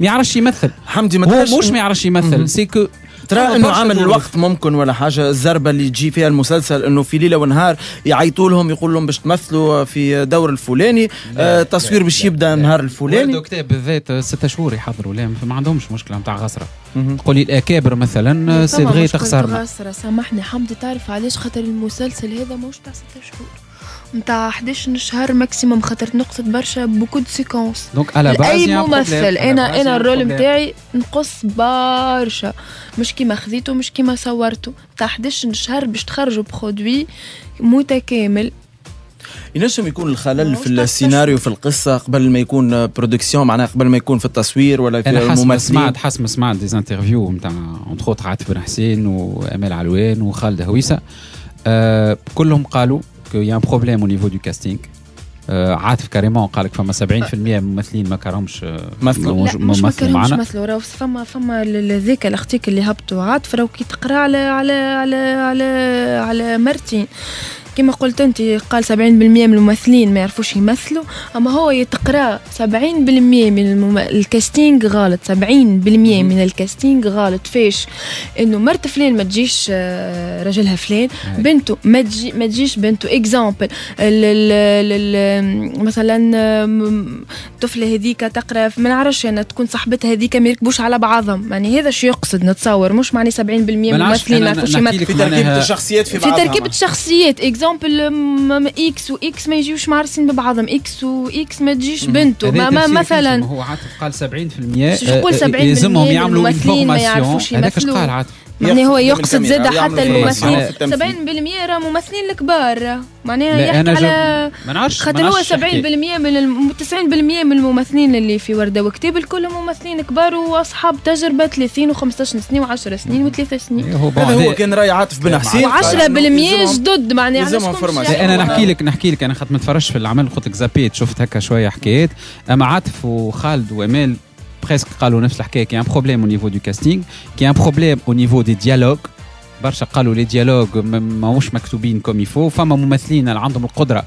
ما يعرفش يمثل. حمدي ما هو مش ما يعرفش. يمثل. c'est que ترى إنه عامل. الوقت ممكن ولا حاجة؟ الزربة اللي تجي فيها المسلسل إنه في ليلة ونهار يعيطوا لهم يقول لهم باش تمثلوا في دور الفلاني آه تصوير باش يبدأ النهار الفلاني. كتاب بالذات ستة شهور يحضروا لا ما عندهمش مشكلة نتاع غسرة. مهم. تقولي الاكابر مثلا سي فما فغي تخسرنا. غاسرة سامحني حمدي تعرف علاش خاطر المسلسل هذا ماهوش تاع ستة شهور؟ نتاع 11 شهر ماكسيموم خاطر نقصد برشا بوكو دو سيكونس. دونك على باز اي ممثل أنا أنا الرول نتاعي نقص برشا. مش كيما خذيته مش كيما صورته. تاع 11 شهر باش تخرجوا برودوي متكامل. ينجم يكون الخلل في السيناريو في القصة قبل ما يكون production معناها قبل ما يكون في التصوير ولا في أنا حسب ما الممثلين. سمعت حسب ما سمعت des interviews نتاع entre autres عاطف بن حسين وامال علوان وخالد هويسة. آه كلهم قالوا qu'il y a un problème au niveau de casting آه عاطف carrément قال لك فما 70% من الممثلين ما كرهمش مثلوا. مش ما كرهمش مثلوا راهو فما فما ذاك ال article اللي هبطوا عاطف راهو كي تقرا على على على على على مرتين كما قلت انت قال 70% من الممثلين ما يعرفوش يمثلوا أما هو يتقرأ 70% من المم... ال casting غلط 70% من الكاستينغ غلط. فيش إنه مرت فلان ما تجيش آه، رجلها فلان. بنته ما تجي ما تجيش بنته. exemple مثلا الطفله هذيك تقرأ ما نعرفش أنا تكون صاحبتها هذيك ما يركبوش على بعضهم. يعني هذا شو يقصد؟ نتصور. مش معني 70% من الممثلين ما يعرفوش يمثلوا. في تركيبة الشخصيات في في بعضها. تركيبة شخصيات اكزامبل إكس واكس ما يجيوش معرسين ببعضهم إكس واكس ما تجيش بنته ما, ما مثلا هو عاطف قال 70% شو يقول آه، 70% يلزمهم يعملوا. يعرفوش هذاك اش. قال عاطف يعني هو يقصد قدام زاد حتى الممثلين. في التمثيل. 70% راه ممثلين الكبار. معناها يحكي على. ما نعرفش خاطر هو نعرفش 70% نحكي. من الم... 90% من الممثلين اللي في وردة. وكتاب الكل ممثلين كبار وأصحاب تجربة 30 و15 سنين و10 سنين وثلاث سنين. هو bon هذا هو كان رأي عاطف بن حسين. و10% جدد معناها علاش أنا؟ نحكي لك نحكي لك. أنا خاطر ما تفرجش في العمل قلت لك زابيت شفت هكا شوية حكايات. أما عاطف وخالد وأمال presque قالوا نفس الحكاية qu'y a un problème au niveau de casting qu'y a un problème au niveau des dialogues برشا قالوا les dialogues ما- ماهوش مكتوبين comme il faut فما ممثلين اللي عندهم القدره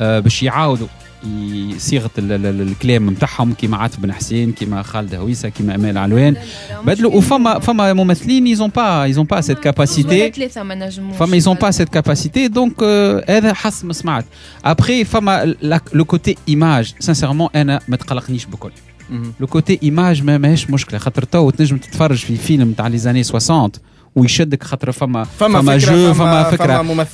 آه، باش يعاودوا ي- صيغه ال- ال- ال- الكلام نتاعهم كيما عاطف بن حسين كيما خالد هويسه كيما امال علوان بدلوا وفما فما ممثلين ils ont pas ils ont pas cette capacité ثلاثة ما نجموش فما ils ont pas cette capacité donc euh, هذا حسب ما سمعت après فما le côté image sincèrement أنا ما تقلقنيش بكل مهم. le côté image ما ماهيش مشكله خاطر تو تنجم تتفرج في فيلم تاع les années 60 ويشدك خاطر فما فما فما jeu فما- فما فكره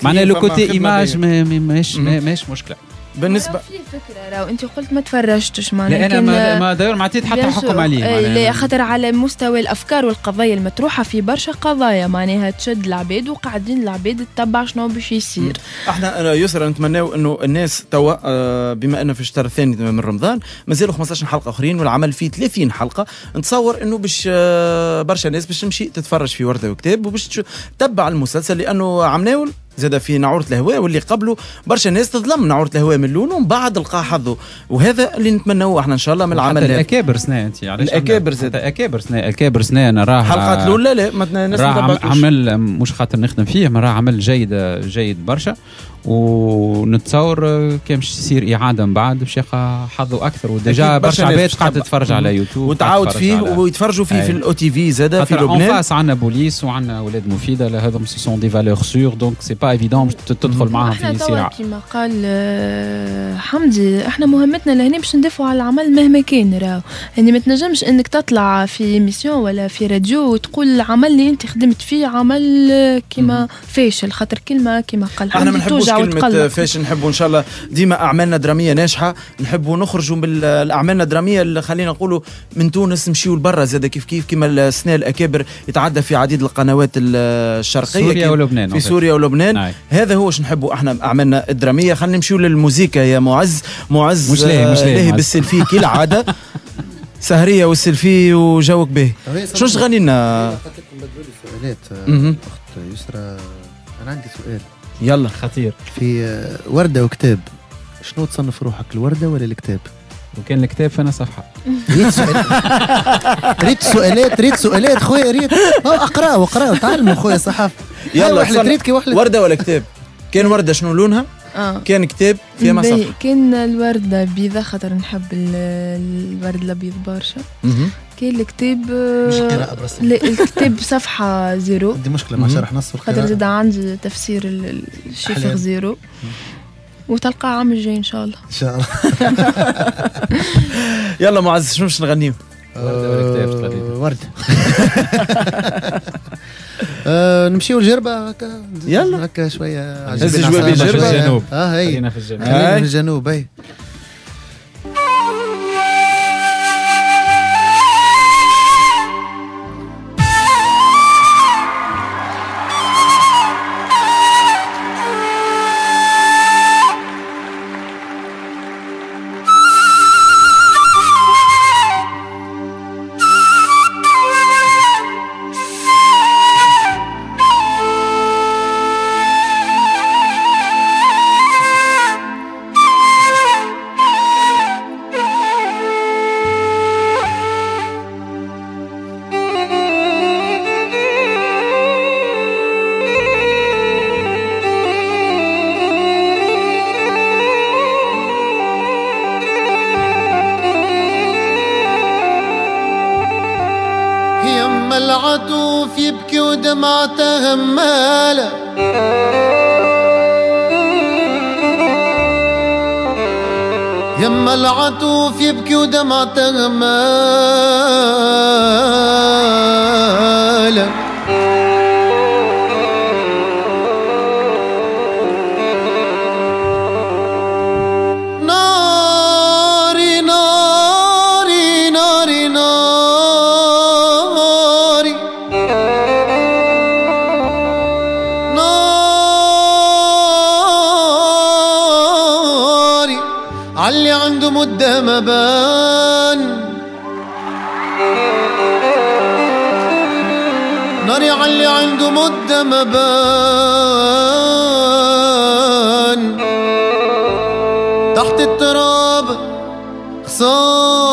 معناها le côté image ماهيش ماهيش مشكله بالنسبة في فكرة راهو انت قلت ما تفرجتش معناها أنا ما, ما داير عطيت حتى حكم. عليه. لا خاطر على مستوى الأفكار والقضايا المطروحة في برشا قضايا معناها تشد العباد وقاعدين العباد تتبع شنو باش يصير أحنا يسرى نتمناو إنه الناس توا آه، بما أنه في الشهر الثاني من رمضان مازالوا 15 حلقة أخرين والعمل فيه 30 حلقة نتصور إنه باش آه، برشا ناس باش تمشي تتفرج في وردة وكتاب وباش تتبع المسلسل لأنه عمناول زاد في نعورة الهواء واللي قبله برشا ناس تظلم نعورة الهواء من لونه ومن بعد لقى حظه وهذا اللي نتمنوه إحنا إن شاء الله من العمل هذا الأكابر سنة أنت علاش عملت- زاد. حتى اكابر سنة اكابر سنة أنا راه حلقات الأولى لا ما الناس. عمل مش خاطر نخدم فيه ما راه عمل جيد جيد برشا ونتصور كان باش يصير إعادة من بعد. باش يلقى حظه أكثر. و déjà برشا عباد قاعدة. تتفرج على يوتيوب وتعاود فيه على- ويتفرجوا فيه في أي. الاو تي في زاد في خاطر en plein. face عندنا بوليس وعندنا أولاد مفيدة. هذم ce sont des valeurs sûres donc c'est pas évident باش تدخل معاهم في صراع كما قال آه، حمدي أحنا مهمتنا لهنا باش ندافعوا على العمل مهما كان راهو. يعني ما تنجمش إنك تطلع في émission ولا في راديو وتقول العمل اللي أنت خدمت فيه عمل آه، كما فاشل. خاطر كلمة كما قال أحنا ما توجع كلمة وتقلق فاش نحبوا ان شاء الله ديما اعمالنا درامية ناجحة نحبوا نخرجوا بالاعمالنا الدرامية اللي خلينا نقولوا من تونس نمشيو لبرا زاد كيف كيف كما السنة الاكابر يتعدى في عديد القنوات الشرقية سوريا ولبنان في سوريا ولبنان نعم. هذا هو إيش نحبوا إحنا اعمالنا الدرامية خلينا نمشيو للموسيقى يا معز معز مش لاهي- مش لاهي. بالسلفي كالعادة سهرية والسلفي وجوك به شو تغني لنا بدلوا لي سؤالات آه، مهم. اخت يسرى أنا عندي سؤال يلا. خطير. في آه، وردة وكتاب. شنو تصنف روحك الوردة ولا الكتاب؟ وكان الكتاب فأنا صفحة. ريت سؤال. ريت سؤالات ريت سؤالات خويا ريت. أه، اقراه اقراه تعلموا خويا صحافه يلا تصنف. ريت كي واحد. وردة ولا كتاب؟ كان وردة شنو لونها؟ آه. كان كتاب فيها ما صفحة كان الوردة بيضة خاطر نحب ال- الورد الأبيض برشا. كان الكتاب مش قراءة برسم لا الكتاب صفحة zéro. عندي مشكلة مع. شرح نص خاطر القراءة زاد عندي تفسير ال- ال- الشيفر أحلام. zéro. وتلقى عام الجاي إن شاء الله. إن شاء الله. يلا معز شنو باش نغنيو؟ وردة ولا كتاب تقريبا. آه، ورده آه، نمشيو لجربه هكا. يلا. هكا شوية. هز جوابي الجنوب. آه هي خلينا في الجنوب. خلينا. في الجنوب هي يبكي ودمعته همالة ما بان. ناري علي عنده مدة ما بان. تحت التراب خصام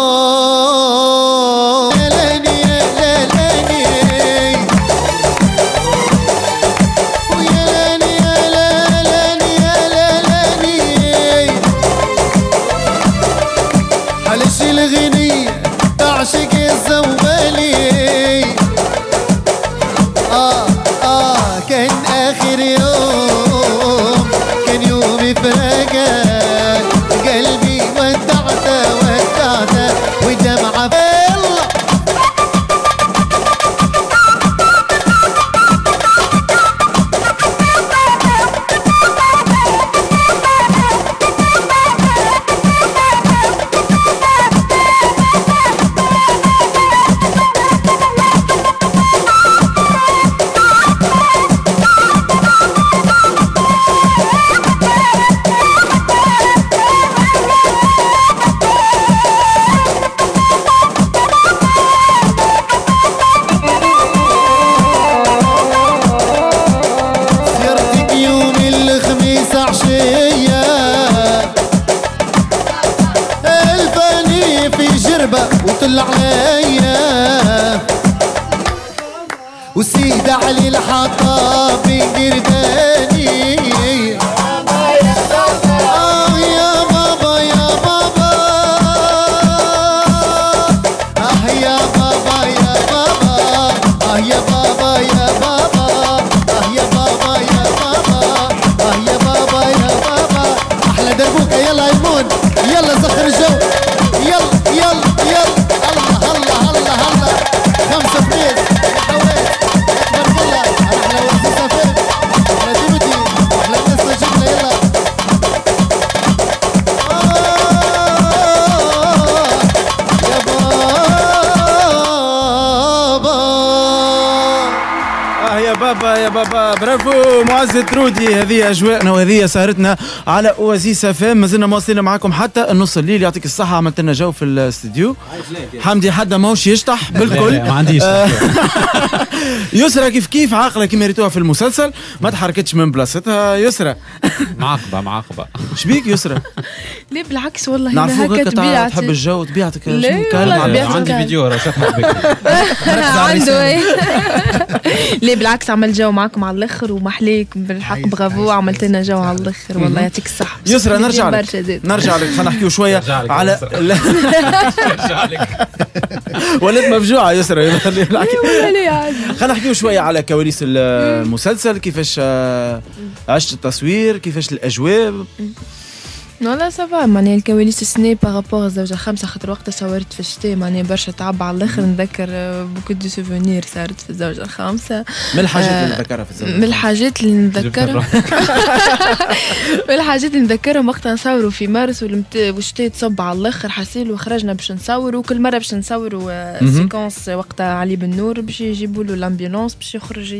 برافو معز ترودي هذه أجواءنا وهذه سهرتنا على Oasis FM مازلنا مواصلين معاكم حتى النص الليل. يعطيك الصحة عملت لنا جو في الاستديو. حمدي حدا ماهوش يشطح؟ بالكل. ما عنديش. يسرى كيف كيف؟ عاقلة كيما ريتوها في المسلسل. ما تحركتش من بلاصتها. يسرى معاقبة معاقبة. شبيك يسرى لا بالعكس والله نعرفوك هكا طبيعتي تحب الجو طبيعتك لا، والله عندي. فيديو راه عنده إيه. لا بالعكس عمل جو معكم على الآخر ومحليك بالحق. برافو عملت لنا جو على الآخر والله يعطيك الصحة. يسرى نرجع لك. نرجع لك. خلينا نحكيو شوية على ولات مفجوعه يسرى. خلينا نحكيو شوية على كواليس المسلسل كيفاش آه، عشت التصوير كيفاش الأجواء. والله ça va معناها الكواليس السنة par rapport الزوجة خمسة خاطر وقتها صورت في الشتاء. معناها برشا تعب على الآخر. نذكر beaucoup de souvenirs صارت في الزوجة الخامسة. من الحاجات آه، اللي نذكرها في الزمن من الحاجات اللي نتذكرها من الحاجات اللي نتذكرهم وقتها نصوروا في مارس والشتاء تصب على الآخر حسيل وخرجنا باش نصوروا. وكل مرة باش نصوروا آه،. séquence وقتها علي بن نور باش يجيبوا له ال ambulance باش يخرج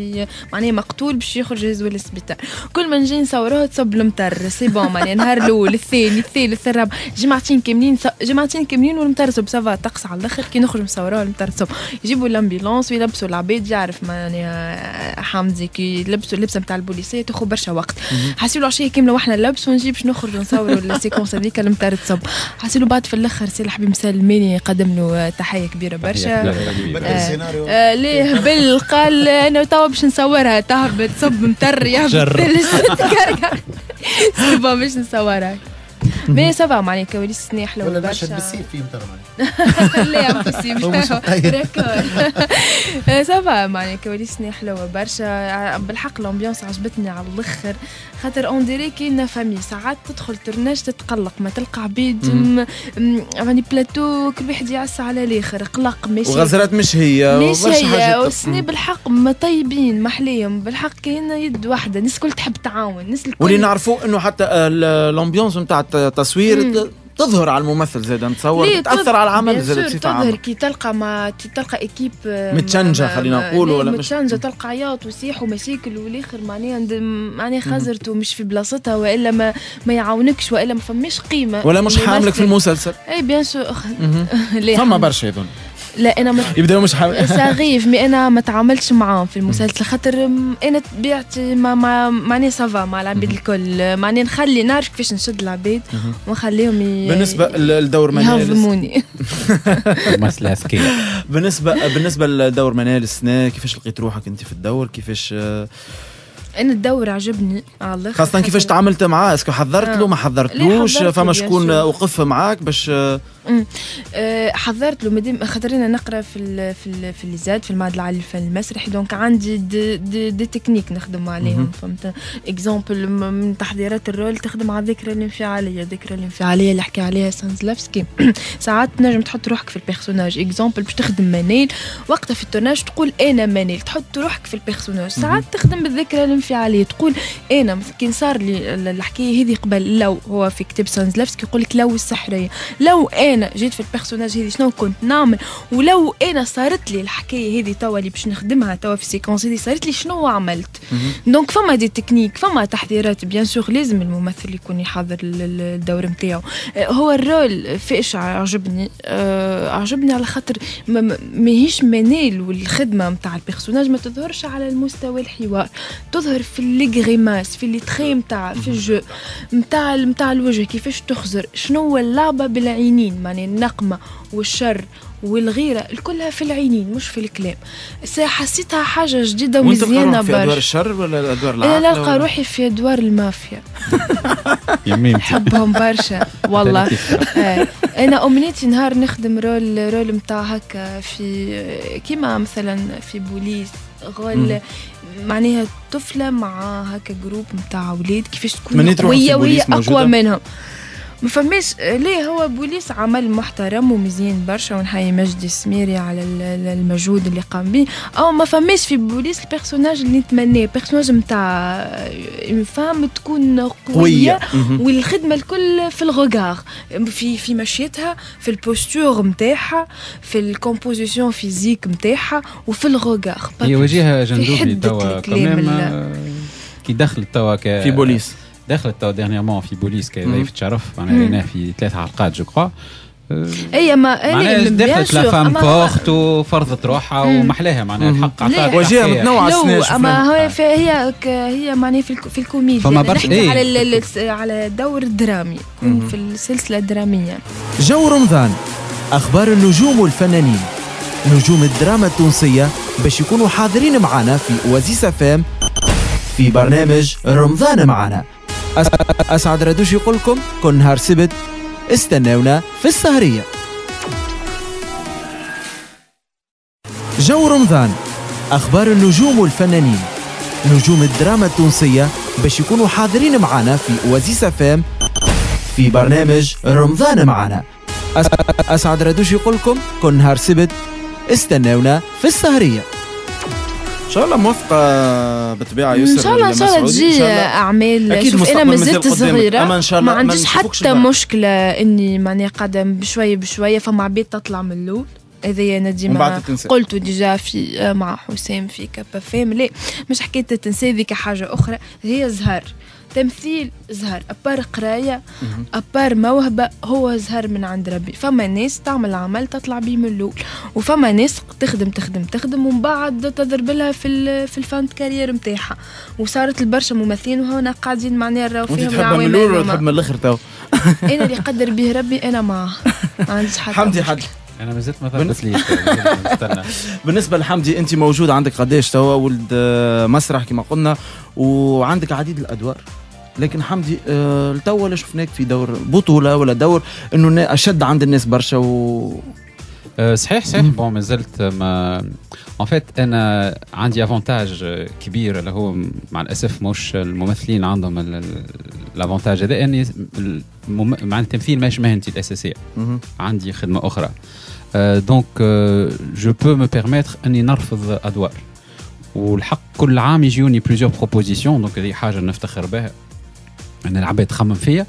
معناها مقتول باش يخرج يهزوا للسبيطار كل ما نجي نصوروها تصب المطر. c'est bon معناها النهار الأول الثاني الثالث الرابع. جمعتين كاملين جمعتين كاملين والمطر صب ça va طقس على الآخر. كي نخرج نصوروها المطر صب يجيبوا ال ambulance ويلبسوا العباد يعرف معناها حمدي كي يلبسوا اللبسة نتاع البوليسية تاخذ برشا وقت. حاسيلو عشية كاملة وإحنا نلبسوا ونجيب باش نخرج نصوروا ال séquence هذيك المطر تصب حاسيلو بعد في الأخر سي الحبيب مسلماني قدم له تحية كبيرة برشا. آه، آه ليه هبل قال أنا توا باش نصورها. تهبط تصب مطر يهبط جر. ثلج تكركع c'est bon باش نصورها. mais ça va معناها كواليس السنة حلوة ولا المشهد بالسيف فيه مطر معناها. لا impossible. ça va معناها كواليس السنة حلوة برشا. بالحق ال ambiance عجبتني على الأخر. خاطر on dirait كاين famille ساعات تدخل tournage تتقلق. ما تلقى عبيد يعني بلاتو كل واحد يعس على الآخر. قلق ماشي. وغزرات مش هي مش هي. والسنة بالحق ما طيبين ما حليهم. بالحق كاين يد واحدة. الناس الكل تحب تعاون. الناس الكل واللي نعرفوه إنه حتى ال- ال ambiance نتاع التصوير تظهر على الممثل زاد نتصور تاثر على العمل زاد بصفة تظهر كي تلقى ما تلقى équipe آه، ما- خلينا ليه ولا مش- متشنجة تلقى عياط وسيح ومشاكل والآخر معناها معناها خزرت ومش في بلاصتها وإلا ما ما يعاونكش وإلا ما فماش قيمة ولا مش حاملك في المسلسل. اي bien sûr. فما برشا يظن. لا أنا ما يبداو مش حامل mais أنا ما تعاملتش معاهم في المسلسل. خاطر أنا طبيعتي ما ما معناها ça va مع العباد الكل. معناها نخلي نعرف كيفاش نشد العباد ونخليهم ي... بالنسبة للدور منال يهضموني. بالنسبة بالنسبة لدور منال السنة كيفاش لقيت روحك أنت في الدور؟ كيفاش آه، أنا الدور عجبني. على الآخر خاصة كيفاش تعاملت معاه؟ est-ce que حضرت له؟ ما حضرتلوش حضرت له فما شكون. وقف معاك باش آه، آه، حضرت له مادام خاطر أنا نقرأ في ال في ال في l'ISAD في المعهد العالي للفن المسرحي. donc عندي دي, دي, دي تكنيك نخدم عليهم فهمت؟ exemple من تحضيرات ال rôle تخدم على الذكرى الانفعالية. الذكرى الانفعالية اللي حكى عليها ستانسلافسكي. ساعات تنجم تحط روحك في ال personnage exemple باش تخدم منال. وقتها في ال tournage تقول أنا منال. تحط روحك في ال personnage ساعات تخدم بالذكرى الانفعالية تقول أنا مثل كي صار لي ال- الحكاية هذه قبل لو هو في كتاب ستانيسلافسكي يقول لك لو السحرية لو أنا جيت في ال personnage هذه شنو كنت نعمل؟ ولو أنا صارت لي الحكاية هذه توا اللي باش نخدمها توا في ال séquence هذه صارت لي شنو عملت؟ donc فما des techniques فما تحضيرات bien sûr لازم الممثل يكون يحضر ال- ال- الدور نتاعو. هو ال rôle فاش عجبني؟ آه، عجبني على خاطر ما- ما- ماهيش منال والخدمة نتاع ال personnage ما تظهرش على المستوى الحوار. تظهر في les grimaces في les traits نتاع في ال jeu. نتاع نتاع الوجه كيفاش تخزر؟ شنو هو اللعبة بالعينين؟ معناها النقمة والشر والغيرة كلها في العينين مش في الكلام. سا- حسيتها حاجة جديدة ومزيانة روحك في أدوار برشا الشر ولا أدوار أنا العقل نلقى ولا- روحي في أدوار المافيا. يميمتي نحبهم برشا. والله. آه. أنا أمنيتي نهار نخدم rôle rôle نتاع هكا في كيما مثلا في بوليس rôle معناها طفلة مع هكا groupe نتاع أولاد كيفاش تكون قوية وهي؟ أقوى منهم ما فماش ليه هو بوليس عمل محترم ومزيان برشا ونحيي مجدي السميري على ال- ال- المجهود اللي قام به؟ أو ما فماش في بوليس ال personnage اللي نتمناه personnage نتاع femme تكون قوية. والخدمة الكل في ال regard في في مشيتها في ال posture نتاعها في ال composition physique نتاعها وفي ال regard هي وجيهه جندوبي توا كي دخلت توا في بوليس. دخلت توا dernièrement في بوليس. كضيف شرف معناها في ثلاث حلقات je crois اي ما معناها أنا- دخلت لا femme forte وفرضت روحها. ومحلاها معناها. الحق؟ عطاها وجهها السنة شفنا. أما. هو هي ك- هي معناها في الك- في الكوميديا فما برشا- نحكي إيه. على ال- ال- على الدور الدرامي يكون. في السلسلة الدرامية جو رمضان أخبار النجوم والفنانين نجوم الدراما التونسية باش يكونوا حاضرين معنا في Oasis FM في برنامج رمضان معنا أسعد ردوش يقولكم كل نهار سبت. استناونا في السهرية. جو رمضان أخبار النجوم والفنانين. نجوم الدراما التونسية باش يكونوا حاضرين معنا في أوازيس فام في برنامج رمضان معنا أس- أسعد ردوش يقولكم كل نهار سبت. استناونا في السهرية. ان شاء الله موفقه بالطبيعه يسر إن شاء الله إن شاء الله تجي. أعمال أكيد شوف أنا مستقبل ما مازال زلت قدامك. صغيرة أما إن شاء ما الله عنديش حتى. مشكلة إني ماني قاعدة بشويه بشوية فما عباد تطلع من الأول هذايا أنا ديما تنسى. قلت déjà في مع حسام في Cap FM لا مش حكاية التنسي ذيك حاجة أخرى هي زهر تمثيل زهر à part قراية مهم. à part موهبة هو زهر من عند ربي. فما ناس تعمل عمل تطلع بيه من الأول. وفما ناس تخدم تخدم تخدم ومن بعد تضرب لها في ال- في ال fin de carrière نتاعها وصارت البرشا ممثلين وهنا قاعدين معناها نراو وانت فيهم تحب من الأول ولا تحب من الآخر تو؟ أنا اللي قدر به ربي أنا معاه ما عنديش حتى حمدي. حد. أنا ما زلت ما ثبت ليش نستنى بالنسبة لحمدي أنت موجود عندك قداش توا ولد آه، مسرح كما قلنا وعندك عديد الأدوار. لكن حمدي آه، تو ولا شفناك في دور بطولة ولا دور إنه أشد عند الناس برشا و أه، صحيح صحيح. bon ما زلت mais en fait أنا عندي avantage كبير اللي هو مع الأسف مش الممثلين عندهم ال avantage هذا اني المم... مع التمثيل ماهيش مهنتي الأساسية. عندي خدمة أخرى. donc je peux me permettre أني نرفض أدوار. والحق كل عام يجوني plusieurs propositions donc هذه حاجة نفتخر بها. ان العباد تخمم فيا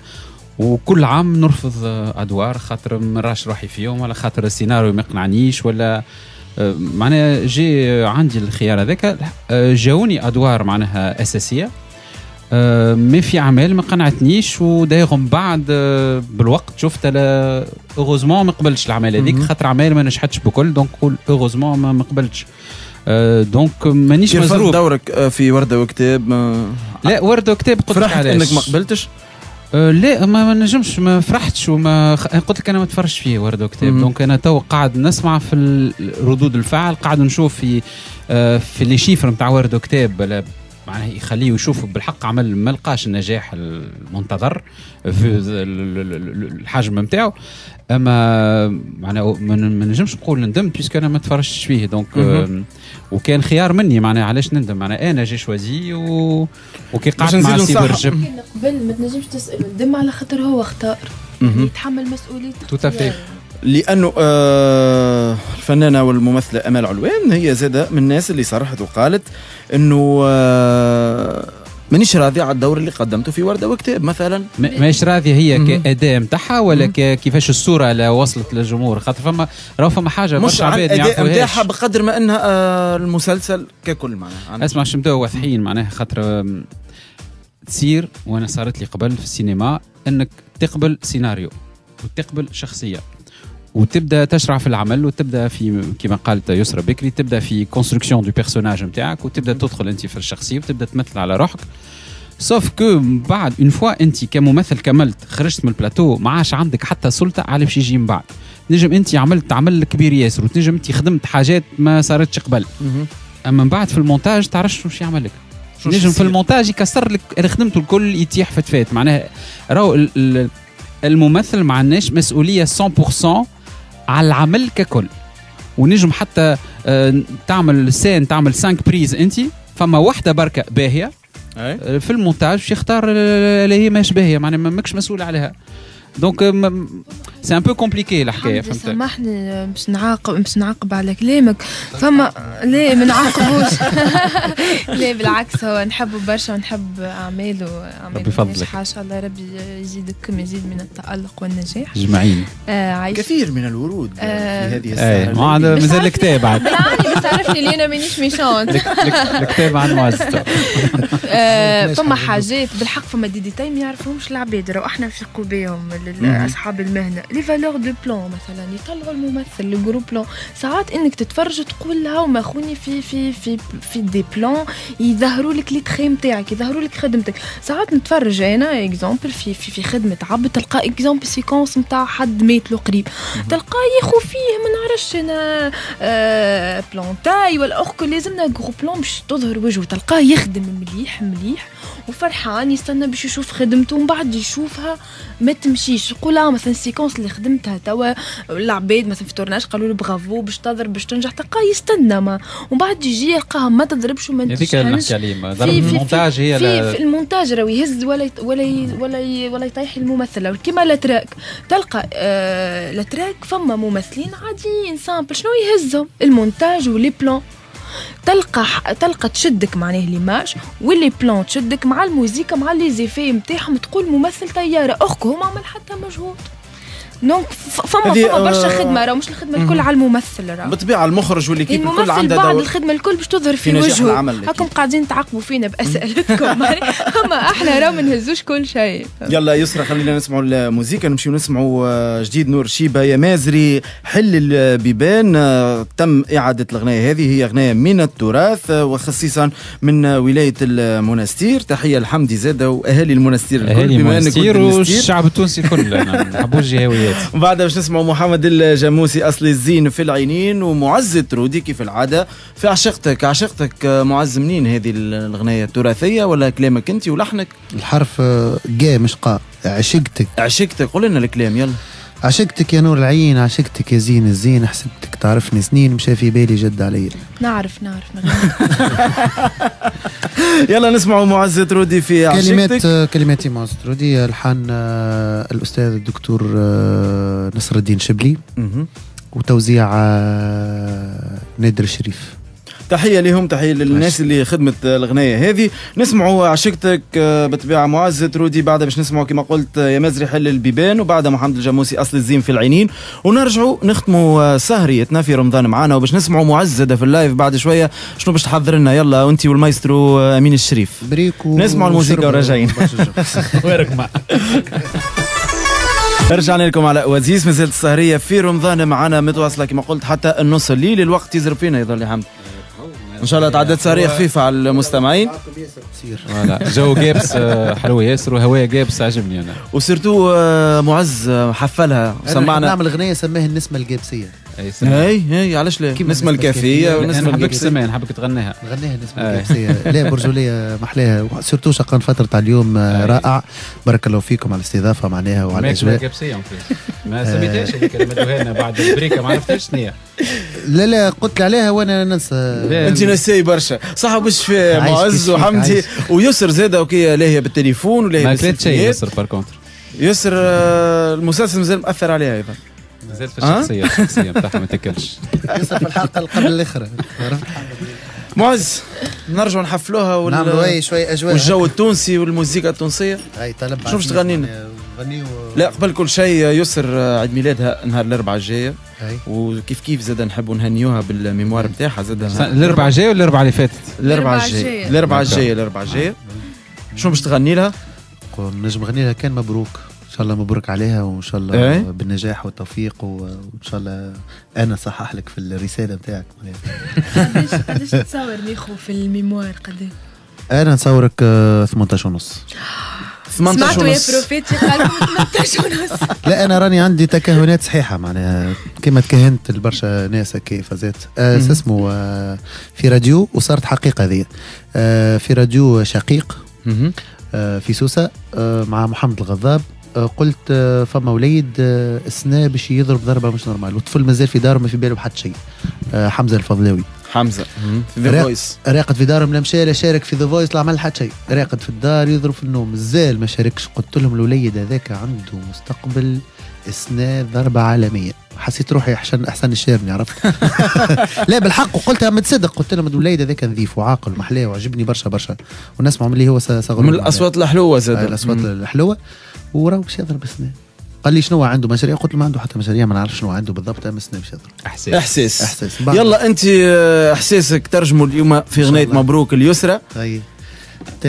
وكل عام نرفض أدوار خاطر ما نراش روحي فيهم ولا خاطر السيناريو ما يقنعنيش ولا آه، معناها جي عندي الخيار هذاك آه، جاوني أدوار معناها أساسية آه، mais في أعمال ما قنعتنيش ودايغ من بعد بالوقت شفت heureusement ما قبلتش الاعمال هذيك. خاطر اعمال ما نجحتش بكل donc نقول heureusement ما ما قبلتش donc مانيش كيف مزروب دورك آه، في وردة وكتاب آه، لا ورد وكتاب قلت لك فرحت. إنك ما قبلتش أه لا ما, نجمش ما فرحتش وما. قلت لك أنا ما تفرجش فيه ورد وكتاب. donc أنا تو قاعد نسمع في ردود الفعل قاعد نشوف في آه في les chiffres نتاع ورد وكتاب معناها يخليه يشوف بالحق عمل ما لقاش النجاح المنتظر في ال- ال- ال- الحجم نتاعو أما معناها ما نجمش نقول ندمت puisque أنا ما تفرجتش فيه donc مهم. وكان خيار مني معناها علاش ندم معناها أنا j'ai choisi و... وكي قعدت مع نصحح. رجب قبل ما تنجمش تسأله ندم على خاطر هو اختار. يتحمل مسؤوليته à fait. لأنه آه الفنانة والممثلة أمال علوان هي زادة من الناس اللي صرحت وقالت إنه آه مانيش راضي على الدور اللي قدمته في وردة وكتاب مثلا؟ ما- ماهيش راضيه هي. كإداء نتاعها ولا كيفاش الصورة اللي وصلت للجمهور؟ خاطر فما راهو فما حاجة مش عباد الاداء نتاعها بقدر ما إنها آه المسلسل ككل معناها. عن- اسمع نبداو واضحين معناها خاطر تصير وأنا صارت لي قبل في السينما إنك تقبل سيناريو وتقبل شخصية. وتبدا تشرع في العمل وتبدا في كما قالت يسرى بكري تبدا في construction du personnage نتاعك وتبدا تدخل انت في الشخصية وتبدا تمثل على روحك. sauf que بعد une fois انت كممثل كملت خرجت من البلاتو ما عادش عندك حتى سلطة على باش يجي من بعد. نجم انت عملت عمل كبير ياسر وتنجم انت خدمت حاجات ما صارتش قبل. أما من بعد في المونتاج تعرفش شنو يعمل لك. نجم في؟ المونتاج يكسر لك اللي خدمته الكل يتيح فتفات. معناها راهو ال- ال- الممثل ما عندناش مسؤولية 100% على العمل ككل. ونجم حتى آه، تعمل scène تعمل 5 prises انت فما واحدة بركة باهية. آه، في المونتاج يختار اللي هي ماش باهية معناها ما- ماكش مسؤول عليها. donc c'est un peu compliqué الحكاية فهمت؟ سامحني باش نعاقب باش نعاقب على كلامك. فما لا ما نعاقبوش. لا بالعكس هو نحبه برشا ونحب أعماله أعماله ربي يفضلك. ناجحة. إن شاء الله ربي يزيدكم يزيد من التألق والنجاح. جمعين آه كثير من الورود آه، في هذه الساعة. عندها مش مازال. الكتاب عاد. بالعاني بس عرفني اللي أنا مانيش ميشونت الكتاب عن آه، فما حاجات بالحق فما دي ديتاي ما يعرفهمش العباد راهو إحنا نفيقوا بهم مهم. أصحاب المهنة. les valeurs de plan مثلا. يطلعوا الممثل le gros plan ساعات إنك تتفرج تقول لها وما خوني في في في في des plans يظهروا لك لي تخي نتاعك يظهروا لك خدمتك. ساعات نتفرج أنا exemple في في في خدمة عبد. تلقى exemple séquence نتاع حد مات له قريب. تلقاه ياخو فيه ما نعرفش أنا آه plan taille ولا اخك لازمنا gros plan باش تظهر وجهه. تلقاه يخدم مليح مليح. وفرحان يستنى باش يشوف خدمته. ومن بعد يشوفها ما تمشيش. يقول آه مثلا ال séquence اللي خدمتها توا العباد مثلا في tournage قالوا له برافو باش تضرب باش تنجح تلقاه يستنى ما. ومن بعد يجي يلقاها ما تضربش وما هذيك اللي نحكي عليه ضرب المونتاج هي في, في المونتاج راهو يهز ولا ولا ولا ولا يطيح الممثل. أو كيما الأتراك تلقى آه الأتراك فما ممثلين عاديين simples شنو يهزهم؟ المونتاج و les plans تلقى تلقى تشدك معناه l'image و les plans تشدك مع الموزيكا مع les effets نتاعهم تقول ممثل طيارة. اخك هو ما عمل حتى مجهود. donc فما فما برشا آه، خدمة راه مش الخدمة الكل على الممثل راه. بالطبيعة المخرج و l'équipe الكل الممثل عنده بعد دور الخدمة الكل باش تظهر في في, وجهه. هاكم قاعدين تعاقبوا فينا بأسئلتكم. اما إحنا راه ما نهزوش كل شيء. يلا يسرى خلينا نسمعوا الموسيقى نمشيو نسمعوا آه، جديد نور شيبة يا مازري حل البيبان آه، تم إعادة الأغنية هذه هي أغنية من التراث وخصيصا من ولاية المنستير تحية لحمدي زادة وأهالي المنستير الكل بما ولد المنستير. والشعب التونسي كله نحبوا الجهويات وبعدها باش نسمعوا محمد الجاموسي أصل الزين في العينين ومعز ترودي كيف العادة. في عشقتك عشقتك معز منين هذه الأغنية التراثية ولا كلامك أنت ولحنك؟ الحرف آه، جا مش قا عشقتك. عشقتك قول لنا الكلام يلا. عشقتك يا نور العين عشقتك يا زين الزين حسبتك تعرفني سنين مشى في بالي جد علي نعرف نعرف نغني. يلا نسمعوا معز ترودي في كلمات عشقتك كلمات معز ترودي الحان آه، الأستاذ الدكتور آه، نصر الدين شبلي. وتوزيع آه، نادر الشريف تحية لهم تحية للناس اللي خدمت الأغنية هذه. نسمعوا عشقتك آه، بطبيعة معز ترودي بعدها باش نسمعوا كما قلت آه، يا مزري حل البيبان وبعدها محمد الجاموسي أصل الزين في العينين. ونرجعوا نختموا آه، سهريتنا في رمضان معانا وباش نسمعوا معز زادة في اللايف بعد شوية. شنو باش تحضر لنا؟ يلا وانت والمايسترو أمين الشريف. break و- نسمعوا الموسيقى وراجعين. ويرك رجعنا لكم على وزيز مازالت السهرية في رمضان معنا متواصلة كما قلت حتى النص الليل. الوقت يزرب فينا يظل يا حمد. إن شاء الله تعدت سهريه خفيفه على المستمعين. voilà. جو جابس آه، حلو ياسر وهوايا جابس عجبني أنا. و surtout آه، معز آه، حفلها. أنا سمعنا. نعمل أغنية سماها النسمة الجابسيه أي. هي هي علاش لا النسمة الكافيه أنا نحبك. السماء نحبك تغنيها نغنيها النسمه آه. الجابسيه لا برجولية محلاها سيرتو شقان فترة تاع اليوم آه، آه. رائع بارك الله فيكم على الاستضافة معناها وعلى الأجواء ما سميتهاش هذيك بعد البريكة ما عرفتهاش شنو هي لا لا قلت لي عليها وأنا ننسى. أنت نسي برشا صح باش في معز وحمدي. ويسر زاده وكي لاهيه بالتليفون ولاهيه ما كلت شيء بالسلفيات. ياسر بار كونتر يسر المسلسل مازال مأثر عليها أيضا مازال في؟ الشخصية الشخصية بتاعها ما تاكلش يصير في الحلقة اللي قبل الاخرى معز نرجعوا نحفلوها وال... نعملوا اي شوي أجواء والجو التونسي والموسيقى التونسية أي طلب شو باش تغني لنا؟ لا قبل كل شيء يسر عيد ميلادها نهار الأربعاء الجايه أي وكيف كيف زاد نحبوا نهنيوها بالميموار نتاعها زاد الأربعاء الجاي ولا الأربعاء اللي فاتت؟ الأربعاء الجايه. الأربعاء. الجايه الأربعاء الجايه شنو باش تغني لها؟ نجم نغني لها كان مبروك ان شاء الله مبروك عليها وإن شاء الله إيه؟ بالنجاح والتوفيق و- وإن شاء الله أنا صحح لك في الرسالة نتاعك قداش قداش تصور نيخو في الميموار؟ قداش أنا نصورك آه، 18 ونص. 18 سمعتوا يا ونص. بروفيتي قال لكم 18 ونص. لا أنا راني عندي تكهنات صحيحة معناها كما تكهنت البرشا ناس هكا فازات آه اسمه آه في راديو وصارت حقيقة هذه. آه في راديو شقيق. آه في سوسة آه مع محمد الغضاب. آه قلت آه فما وليد آه السنة باش يضرب ضربة مش normal والطفل مازال في داره ما في باله بحد شيء. آه حمزة الفضلاوي. حمزة. في The Voice راقد في دارهم لا مشى لا شارك في The Voice لا عمل حتى شيء. راقد في الدار يضرب في النوم. مازال ما شاركش. قلت لهم الوليد هذاك عنده مستقبل اسنان ضربة عالمية. حسيت روحي احسن أحسن الشيرني عرفت؟ لا بالحق وقلتها متصدق قلت لهم الوليد هذاك نظيف وعاقل ومحلاه وعجبني برشا برشا. ونسمع من اللي هو صغر من الأصوات الحلوة زاد الأصوات الحلوة. وراه باش يضرب اسنان قال لي شنو عنده مشاريع؟ قلت له ما عنده حتى مشاريع ما نعرف شنو عنده بالضبط أما اسنان باش يضرب. إحساس. إحساس. إحساس. يلا أنت آه، إحساسك ترجموا اليوم في الله. مبروك اليسرى. تاني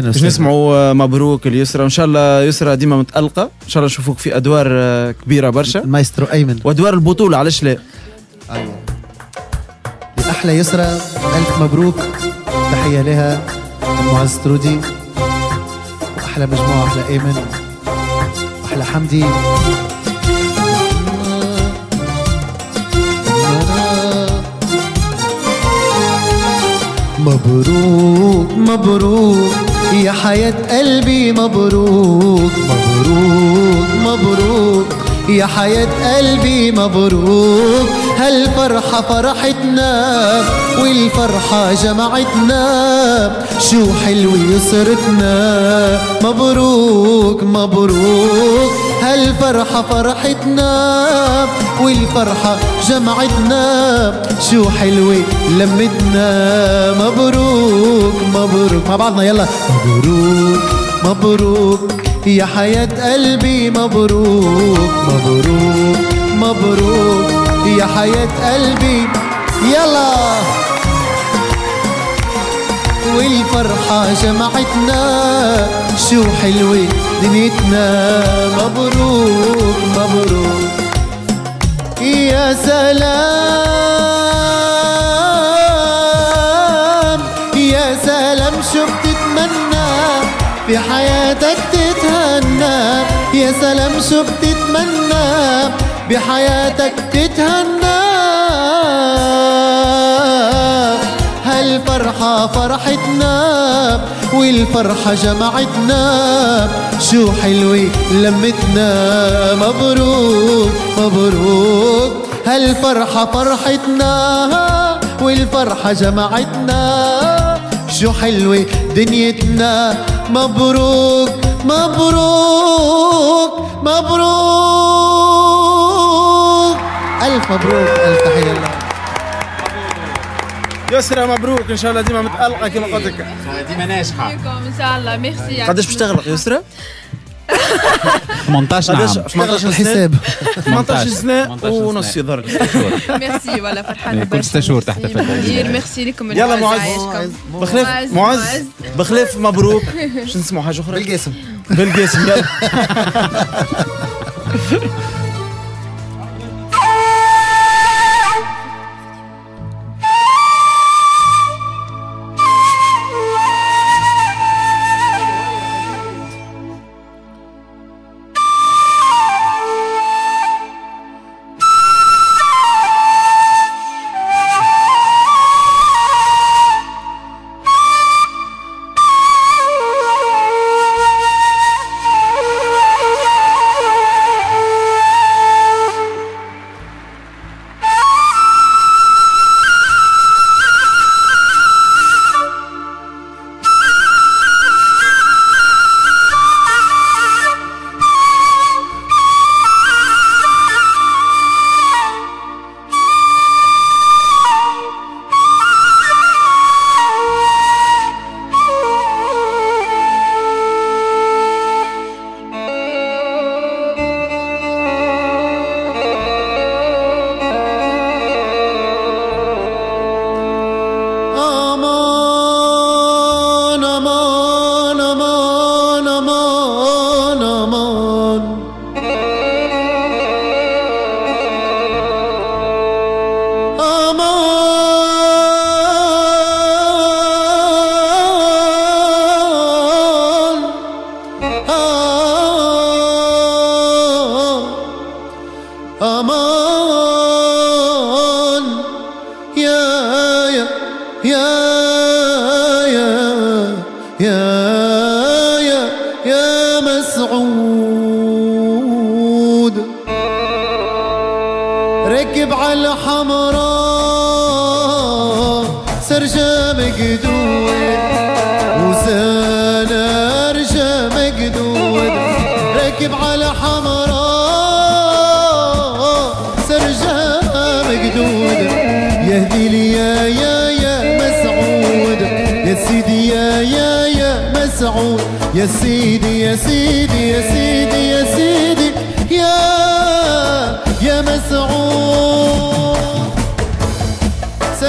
باش. نسمعوا آه، مبروك اليسرى. وإن شاء الله يسرى ديما متألقة. إن شاء الله نشوفوك في أدوار آه، كبيرة برشا. المايسترو أيمن. وأدوار البطولة علاش لا؟ أيوه. أحلى يسرى ألف مبروك. تحية لها معز ترودي. وأحلى مجموعة أحلى أيمن. واحلى حمدي. مبروك مبروك يا حياة قلبي مبروك. مبروك مبروك. يا حياة قلبي مبروك. هالفرحة فرحتنا والفرحة جمعتنا. شو حلو يسرتنا. مبروك مبروك. هالفرحة فرحتنا والفرحة جمعتنا. شو حلوة لمتنا. مبروك مبروك. مع بعضنا يلا. مبروك مبروك. يا حياة قلبي مبروك مبروك مبروك. يا حياة قلبي. يلا. والفرحة جمعتنا شو حلوة دنيتنا. مبروك مبروك. يا سلام يا سلام. شو بتتمنى في حياتك يا سلام شو بتتمنى بحياتك تتهنى. هالفرحة فرحتنا والفرحة جمعتنا؟ شو حلوة لمتنا مبروك مبروك. هالفرحة فرحتنا والفرحة جمعتنا؟ شو حلوة دنيتنا. مبروك. مبروك مبروك. ألف مبروك ألف تحية لله. يسرى مبروك. إن شاء الله ديما متألقة كما قلت لك ديما ناجحة. إن شاء الله. ميرسي قداش باش تغلق يسرى 18 قداش عام 18 الحساب 18 سنه 18 ونص. يظهر. ميرسي ولا فرحانه كل ستة شهور تحت. ميرسي لكم يلا معز. بخلاف معز،. بخلاف مبروك. شو نسمعوا حاجة أخرى؟ بالقاسم بالقاسم يلا. مسعود ركب على الحمراء سرجة مقدود وسانا رجا مقدود ركب على حمراء سرجة مقدود يهدي لي يا يا يا مسعود. يا سيدي يا يا يا مسعود. يا سيدي يا سيدي يا سيدي.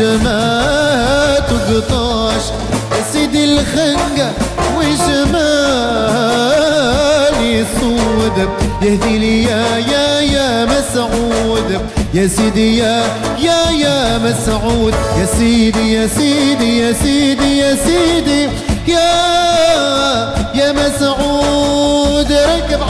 عالوحش ما تقطاش. يا سيدي الخنقة وجمالي صود يهدي لي يا يا يا مسعود. يا سيدي يا يا يا مسعود. يا سيدي يا سيدي يا سيدي يا سيدي يا يا مسعود. ركب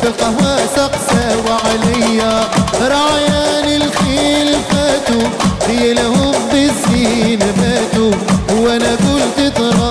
وفي القهوة سقسة وعليا. رعيان الخيل فاتوا هي لهم بالزين ماتوا وأنا قلت ترافقوني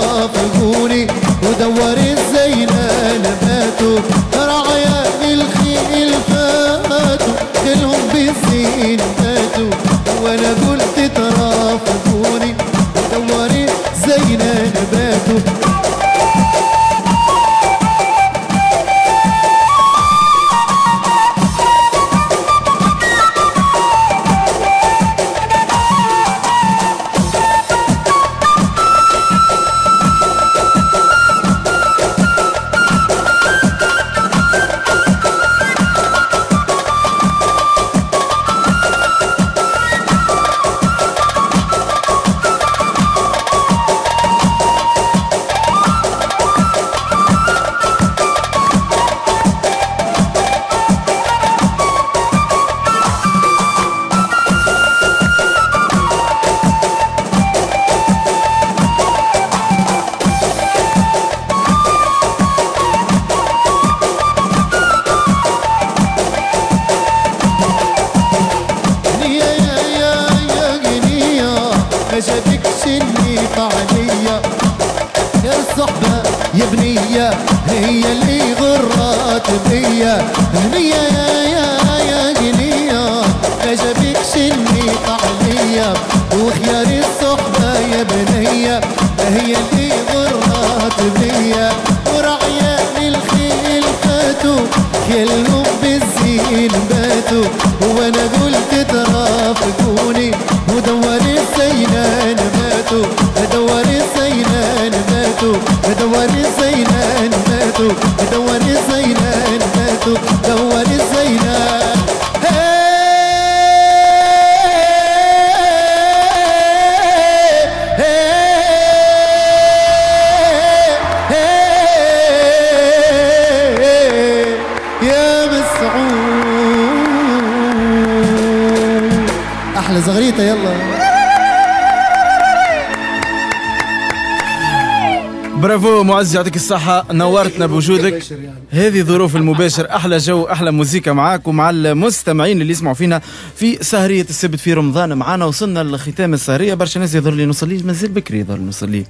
معز يعطيك الصحة نورتنا بوجودك هذه ظروف المباشر أحلى جو أحلى موسيقى معاك ومع المستمعين اللي يسمعوا فينا في سهرية السبت في رمضان معانا وصلنا لختام السهرية برشا ناس يظهر لي نوصل لي مازال بكري يظهر نوصل لي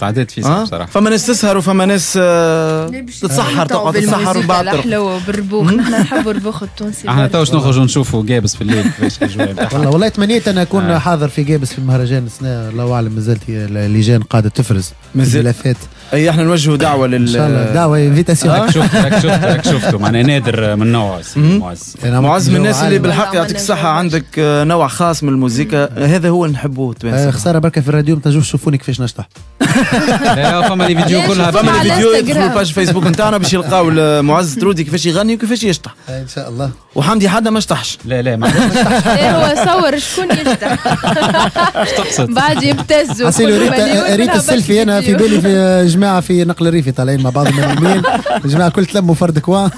تعديت في آه؟ صراحة فما ناس تسهر وفما ناس آه، تتسحر تقعد تتسحر وبعد ترقد. الحلو بالربوخ نحن نحبوا الربوخ التونسي إحنا. توش نخرجوا نشوفوا جابس في الليل كيفاش الاجواء بتاعها. والله والله تمنيت أنا أكون آه. حاضر في جابس في المهرجان السنة الله أعلم مازالت اللجان قاعدة تفرز مازال. أي إحنا نوجهوا دعوة إن لل شاء الله. دعوة invitation آه. راك شفت راك شفت راك شفتوا معناها نادر من نوعه. معز معز من الناس اللي. بالحق يعطيك جو عندك آه، نوع خاص من الموسيقى. هذا هو اللي نحبوه آه، تبان خسارة بركة في الراديو ما تنجموش تشوفوني كيفاش نشطح. فما les vidéos كلها فما على الفيديو يدخلوا. ال page Facebook نتاعنا باش يلقاو معز ترودي كيفاش يغني وكيفاش يشطح. إن شاء الله. وحمدي حدا ما شطحش. لا لا ما إيه هو صور شكون تقصد بعد يبتزوا. ريت السيلفي. أنا في فيديو. بالي في جماعة في نقل الريفي طالعين مع بعض من اليمين الجماعه كل تلموا فرد coup.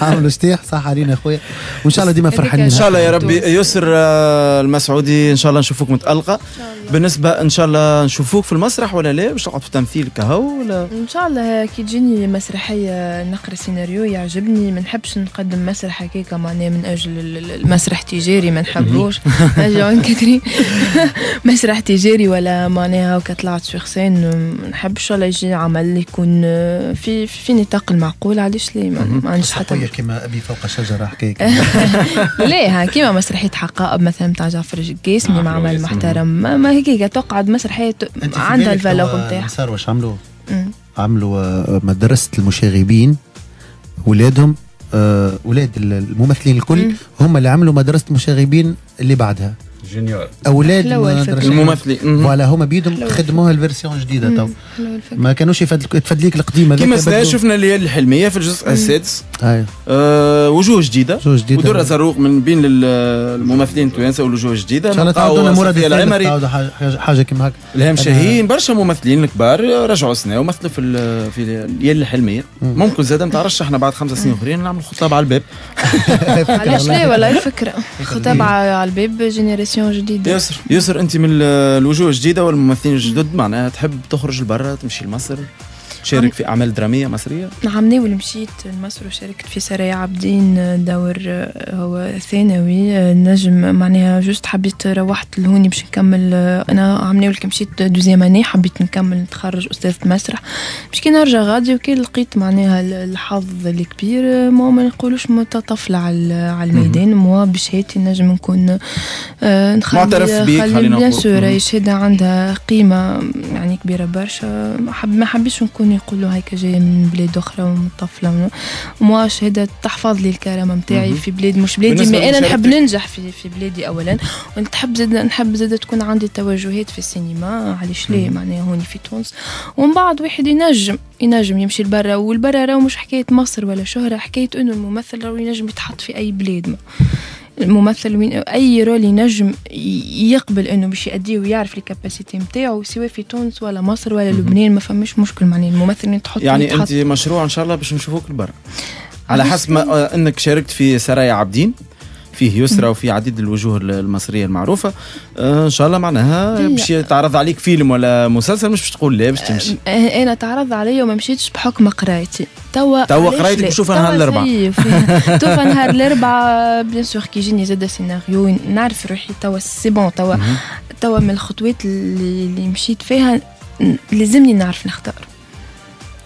عملوا شتيح صح علينا اخويا وإن شاء الله ديما فرحانين. إن شاء الله يا ربي. يسر آه، المسعودي إن شاء الله نشوفوك متألقة. بالنسبة إن شاء الله نشوفوك في المسرح ولا لا؟ باش تقعد في تمثيل كهو ولا؟ إن شاء الله كي تجيني مسرحية نقرا سيناريو يعجبني. ما نحبش نقدم مسرح هكاك معناها من أجل ال- ال- المسرح تجاري ما نحبوش. مسرح تجاري ولا معناها هكا طلعت خسان ما نحبش. ولا يجي عمل يكون في في نطاق المعقول. علاش ليه؟ ما, عنديش حتى. كيما أبي فوق شجرة حكايه لا ها كيما مسرحية حقائب مثلا متاع جعفر الجسمي آه، معمل حلوة محترم. ما, ما هيك تقعد مسرحية ت- عندها الفالور نتاعها. صار واش عملوا. عملوا آه، مدرسة المشاغبين. ولادهم آه، ولاد الممثلين الكل. هم اللي عملوا مدرسة المشاغبين اللي بعدها. junior. أولاد الممثلين. مم. voilà هما بيدهم حلوة. خدموها ال version جديدة تو. ما كانوش يفدلك تفدليك القديمة كيما سنا. شفنا الليالي الحلمية في الجزء السادس. هاي آه وجوه جديدة. وجوه جديدة. ودرة زروق من بين ال- الممثلين التوانسة والوجوه الجديده إن شاء الله تعاودونا مراد العمري. حاجة كيما هكا. الهام شاهين برشا ممثلين كبار رجعوا سنة. ومثلوا في ال- في الليالي الحلمية. ممكن زاد ما تعرفش إحنا بعد خمسة سنين أخرين نعمل خطاب على الباب. علاش لا ولا الفكرة خطاب على الباب génération جديدة يسر يسر أنت من ال- الوجوه الجديدة والممثلين الجدد معناها تحب تخرج لبرا تمشي لمصر؟ تشارك في أعمال درامية مصرية؟ نعم ناول مشيت لمصر وشاركت في سرايا عابدين دور آه، هو ثانوي آه، نجم معناها juste حبيت روحت لهوني باش نكمل آه، أنا عم ناول مشيت deuxième année حبيت نكمل نتخرج استاذة مسرح. باش كي نرجع غادي وكي لقيت معناها ال- الحظ الكبير آه، ما ما نقولوش متطفلة على الميدان موا بشهادتي نجم نكون آه، نخلي معترف بيك، خلي خلينا bien نقول. sûr شهادة عندها قيمة يعني كبيرة برشا ما حب ما نكون يقولوا هيك جاية من بلاد أخرى ومطفلة موا شهادة تحفظ لي الكرامة متاعي مهم. في بلاد مش بلادي ما أنا نحب ننجح في في بلادي أولا. ونحب زاد نحب زاد تكون عندي توجهات في السينما. علاش ليه معناها هوني في تونس. ومن بعد واحد ينجم ينجم يمشي لبرا. والبرا راهو مش حكاية مصر ولا شهرة حكاية إنه الممثل راهو ينجم يتحط في أي بلاد. ما. الممثل وين أي رول ينجم يقبل إنه باش يأديه ويعرف الكاباسيتي نتاعو سواء في تونس ولا مصر ولا لبنان ما فماش مشكل معناه الممثل اللي تحط يعني. أنت مشروع إن شاء الله باش نشوفوك لبرا على حسب ما أنك شاركت في سرايا عابدين فيه يسرى وفي عديد الوجوه المصرية المعروفة. آه إن شاء الله معناها باش يتعرض عليك فيلم ولا مسلسل مش باش تقول لا باش تمشي. آه، أنا تعرض عليا وما مشيتش بحكم قرايتي. توا توا قرايتك؟ نشوفها توا نهار في- توا نهار الأربعاء bien sûr كي يجيني زاد سيناريو نعرف روحي توا c'est bon توا. توا من الخطوات اللي, اللي مشيت فيها لازمني نعرف نختار.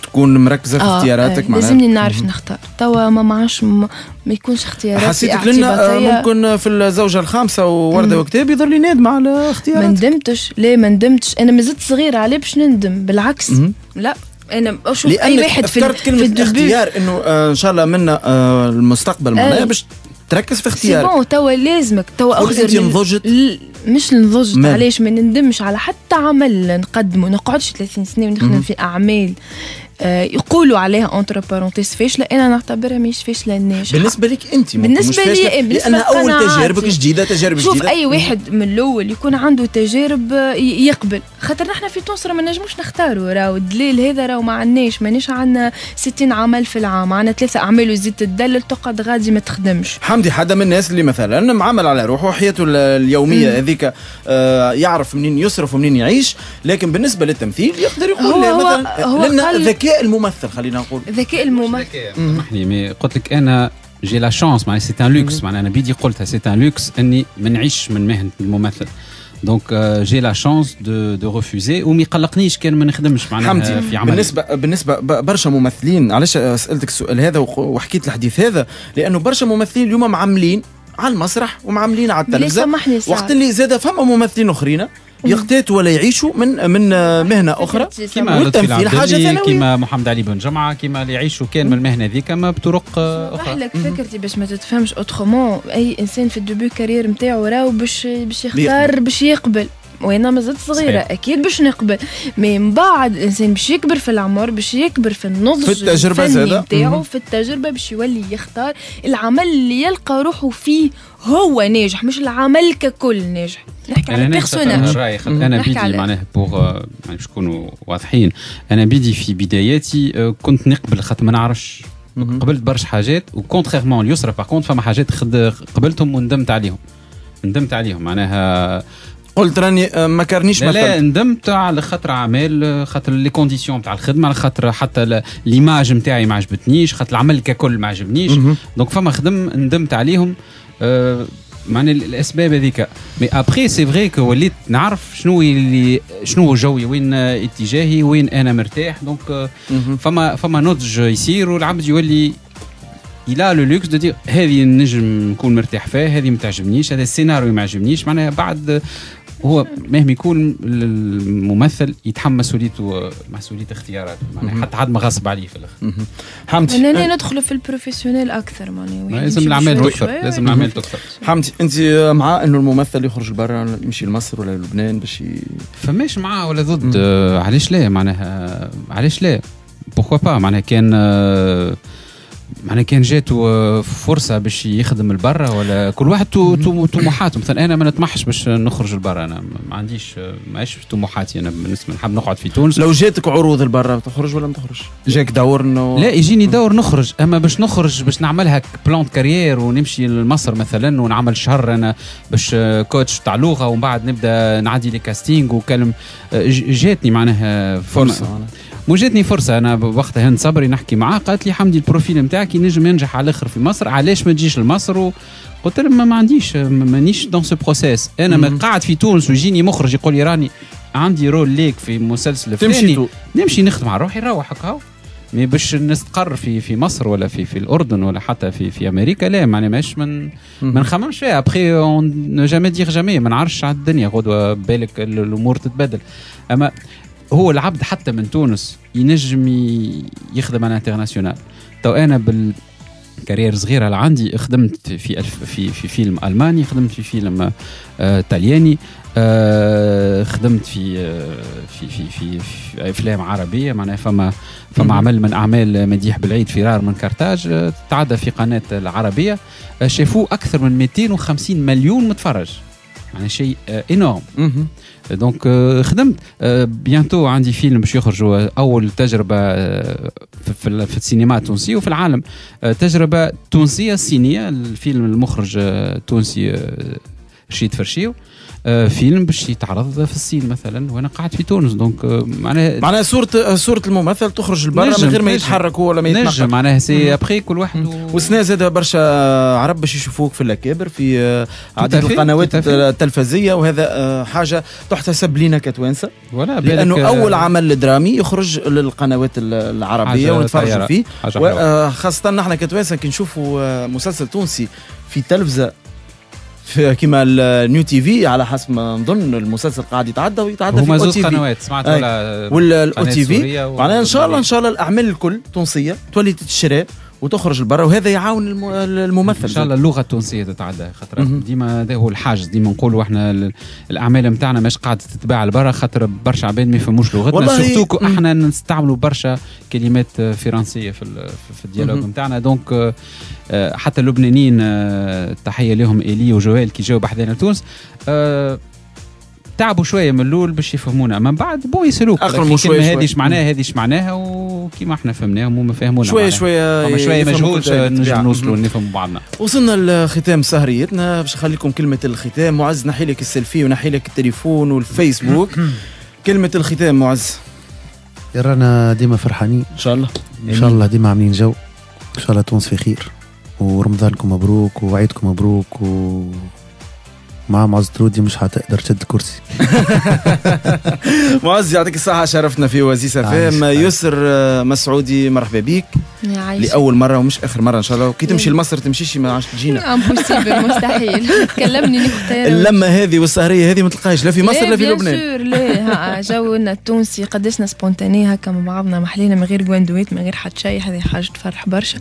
تكون مركزة في اختياراتك آه معناها. لازمني نعرف نختار. توا ما معاش ما, ما يكونش اختياراتي حسيتك لنا آه،. ممكن في الزوجة الخامسة ووردة وكتاب يظل لي نادم على ما اختياراتك ندمتش. لا ما ندمتش؟ أنا ما زلت صغيرة عليه باش نندم؟ بالعكس. مهم. لا أنا أشوف أي واحد في, في كلمة ال début. اختيار إنه آه إن شاء الله منا آه المستقبل معناها آه. باش تركز في اختيارك. bon توا لازمك. توا اخزر نضجت ل- مش نضجت. علاش ما نندمش على حتى عمل نقدمه؟ نقعدش 30 سنة ونخدم. في أعمال. آه يقولوا عليها entre parenthèses فاشلة. أنا نعتبرها مش فاشلة ناجحه بالنسبة لك أنت مش لي فاشلة، إيه، لانها أول. تجاربك جديدة تجارب شوف جديدة. أي واحد من الأول يكون عنده تجارب آه، يقبل. خاطر نحن في تونس ما نجموش نختاروا. راهو الدليل هذا راهو ما عندناش. مانيش عندنا 60 عمل في العام. عندنا ثلاثة أعمال وزيد تدلل تقعد غادي ما تخدمش. حمدي حدا من الناس اللي مثلا معمل على روحه حياته ال- اليومية هذيك آه يعرف منين يصرف ومنين يعيش لكن بالنسبة للتمثيل يقدر يقول هو- هو- مثلا هو لنا ذكاء الممثل خلينا نقول. ذكاء الممثل. سامحني mais قلت لك أنا j'ai la chance معناها c'est un luxe معناها أنا بيدي قلتها c'est un luxe إني ما نعيش من مهنة الممثل. donc j'ai la chance de de refuser وما يقلقنيش كان ما نخدمش معناها في عمل بالنسبة بالنسبة ب- برشا ممثلين علاش سالتك السؤال هذا وحكيت الحديث هذا؟ لأنه برشا ممثلين اليوم معملين على المسرح ومعملين على التلفزة. وقت اللي زاد فما ممثلين أخرين يقتاتوا ولا يعيشوا من من مهنة أخرى. كيما لطفي والتمثيل حاجة ثانوية. كيما محمد علي بن جمعة كيما اللي يعيشوا كان من المهنة ذيك ما بطرق آه، أخرى. لك فكرتي باش ما تتفهمش autrement أي إنسان في الدوبي كارير نتاعو راهو باش باش يختار باش يقبل. وأنا مازلت صغيرة صحيح. أكيد باش نقبل mais من بعد الإنسان باش يكبر في العمر باش يكبر في النضج في. نتاعو مهم. في التجربة باش يولي يختار العمل اللي يلقى روحه فيه هو ناجح مش العمل ككل ناجح نحكي على أنا personnage الرأي أنا بيدي. معناها pour باش نكونوا واضحين أنا بيدي في بداياتي آه، كنت نقبل خاطر ما نعرفش. قبلت برشا حاجات و contrairement اليسرى par contre فما حاجات خد قبلتهم وندمت عليهم ندمت عليهم معناها قلت راني آه، ما كرنيش لا, لا ندمت على خاطر اعمال خاطر les conditions تاع الخدمة على خاطر حتى l'image نتاعي ما عجبتنيش خاطر العمل ككل ما عجبنيش. donc فما خدم ندمت عليهم. آه معنى الأسباب هذيك. mais après c'est vrai que وليت نعرف شنو اللي شنو جوي وين اتجاهي وين أنا مرتاح. donc آه،. فما فما نضج يصير والعبد يولي il a le luxe de dire هذه نجم نكون مرتاح فيها هذه ما تعجبنيش هذا السيناريو ما عجبنيش. معناها بعد هو مهما يكون الممثل يتحمل مسؤوليته مسؤوليه اختياراته معناها حتى حد ما غصب عليه في الآخر. حمدي أنا ندخل في ال professionnel أكثر معناها لازم الاعمال تكثر لازم الاعمال تكثر حمدي أنت مع إنه الممثل يخرج لبرا يمشي لمصر ولا لبنان باش ي... فماش معاه ولا ضد. علاش لا؟ معناها علاش لا؟ pourquoi pas معناها كان آه معناها كان جاته آه، فرصة باش يخدم لبرا ولا كل واحد طموحاته. مثلا أنا ما نطمحش باش نخرج لبرا أنا ما عنديش ماهيش طموحاتي أنا بالنسبة نحب نقعد في تونس. لو جاتك عروض لبرا تخرج ولا ما تخرج؟ جاك دور انه لا يجيني دور نخرج. أما باش نخرج باش نعملها plan carrière ونمشي لمصر مثلا ونعمل شهر أنا باش coach تاع لغة ومن بعد نبدأ نعدي les castings وكلم. آه، جاتني معناها فرصة فما- مو جاتني فرصة أنا وقتها هند صبري نحكي معاه قالت لي حمدي ال profil نتاعك ينجم ينجح على الآخر في مصر علاش ما تجيش لمصر؟ و... قلت لهم ما, ما عنديش ما- مانيش dans ce processus أنا ما. قاعد في تونس ويجيني مخرج يقول لي راني عندي rôle ليك في مسلسل تمشي فلاني نمشي نخدم على روحي نروح هكا. mais باش نستقر في في مصر ولا في في الأردن ولا حتى في في أمريكا لا معناها ماش من ما نخممش فيها après on jamais dire jamais ما نعرفش على الدنيا غدوة بالك ال- الأمور تتبدل أما هو العبد حتى من تونس ينجم يخدم على international توا أنا بال carrière صغيرة اللي عندي خدمت في ألف في في فيلم ألماني خدمت في فيلم آه طلياني آه خدمت في آه في في في, في أفلام عربية معناها فما فما. عمل من أعمال مديح بالعيد فرار من كرتاج آه تعدى في قناة العربية آه شافوه أكثر من 250 مليون متفرج يعني شيء آه énorme مهم. donc آه، خدمت آه، bientôt عندي فيلم باش يخرج هو أول تجربة آه، في- في ال- في السينما التونسية وفي العالم آه، تجربة تونسية صينيه الفيلم المخرج آه، تونسي آه، رشيد فرشيو آه، فيلم باش يتعرض في الصين مثلا وأنا قاعد في تونس donc آه، معناها معناها صورة صورة الممثل تخرج لبرا من نجم- غير ما نجم. يتحرك هو ولا ما نجم يتنقل معناها c'est. après كل واحد و- وسنا زاد برشا عرب باش يشوفوك في الأكابر في آه، fait, القنوات. التلفزية وهذا آه، حاجة تحتسب لينا كتوانسة لأنه آه، أول عمل درامي يخرج للقنوات ال- العربية ونتفرجوا. فيه. وخاصة نحن كتوانسة كي نشوفوا آه، مسلسل تونسي في تلفزة كيما ال New TV على حسب ما نظن المسلسل قاعد يتعدى ويتعدى في زوج قنوات سمعت أي. ولا وال OTV؟ معناها إن شاء الله إن شاء الله الأعمال الكل تونسيه تولي تتشرى. وتخرج لبرا وهذا يعاون الم- الممثل إن شاء الله اللغة التونسية تتعدى خاطر. ديما هذا هو الحاجز ديما نقولوا إحنا ال- الأعمال نتاعنا مش قاعدة تتباع لبرا خاطر برشا عباد ما يفهموش لغتنا والله- surtout. إحنا نستعملوا برشا كلمات فرنسية في في- ال dialogue. نتاعنا donc آه، حتى اللبنانيين آه، تحية لهم إيلي وجوال كي جاوا بحذانا تونس آه، تعبوا شوية من الأول باش يفهمونا. من بعد بو يسلوك. أقلموا شوية هذه. إيش معناها هذه إيش معناها؟ وكيما إحنا فهمناهم هما فهمونا شوية معناها. شوية شوية مجهود. نجم نوصلوا. نفهموا بعضنا. وصلنا لختام سهريتنا. باش نخليكم كلمة الختام معز نحي لك السيلفي ونحي لك التليفون والفيسبوك. كلمة الختام معز. يا رانا ديما فرحانين. إن شاء الله. إن شاء الله ديما عاملين جو. إن شاء الله تونس في خير. ورمضانكم مبروك وعيدكم مبروك و مع معز ترودي مش حتقدر تشد كرسي. معز يعطيك الصحة شرفتنا في Oasis FM عايش. يسر آه، مسعودي مرحبا عايشة لأول مرة ومش آخر مرة إن شاء الله. كي تمشي لمصر تمشيش ما عادش تجينا impossible مستحيل. كلمني ناخذ اللمة هذه والسهرية هذه ما تلقاهاش. لا في مصر لا في لبنان. sûr لا. جونا التونسي قدسنا spontané هكا مع بعضنا محلينا من غير جواندويت من غير حتى شيء هذه حاجة تفرح برشا.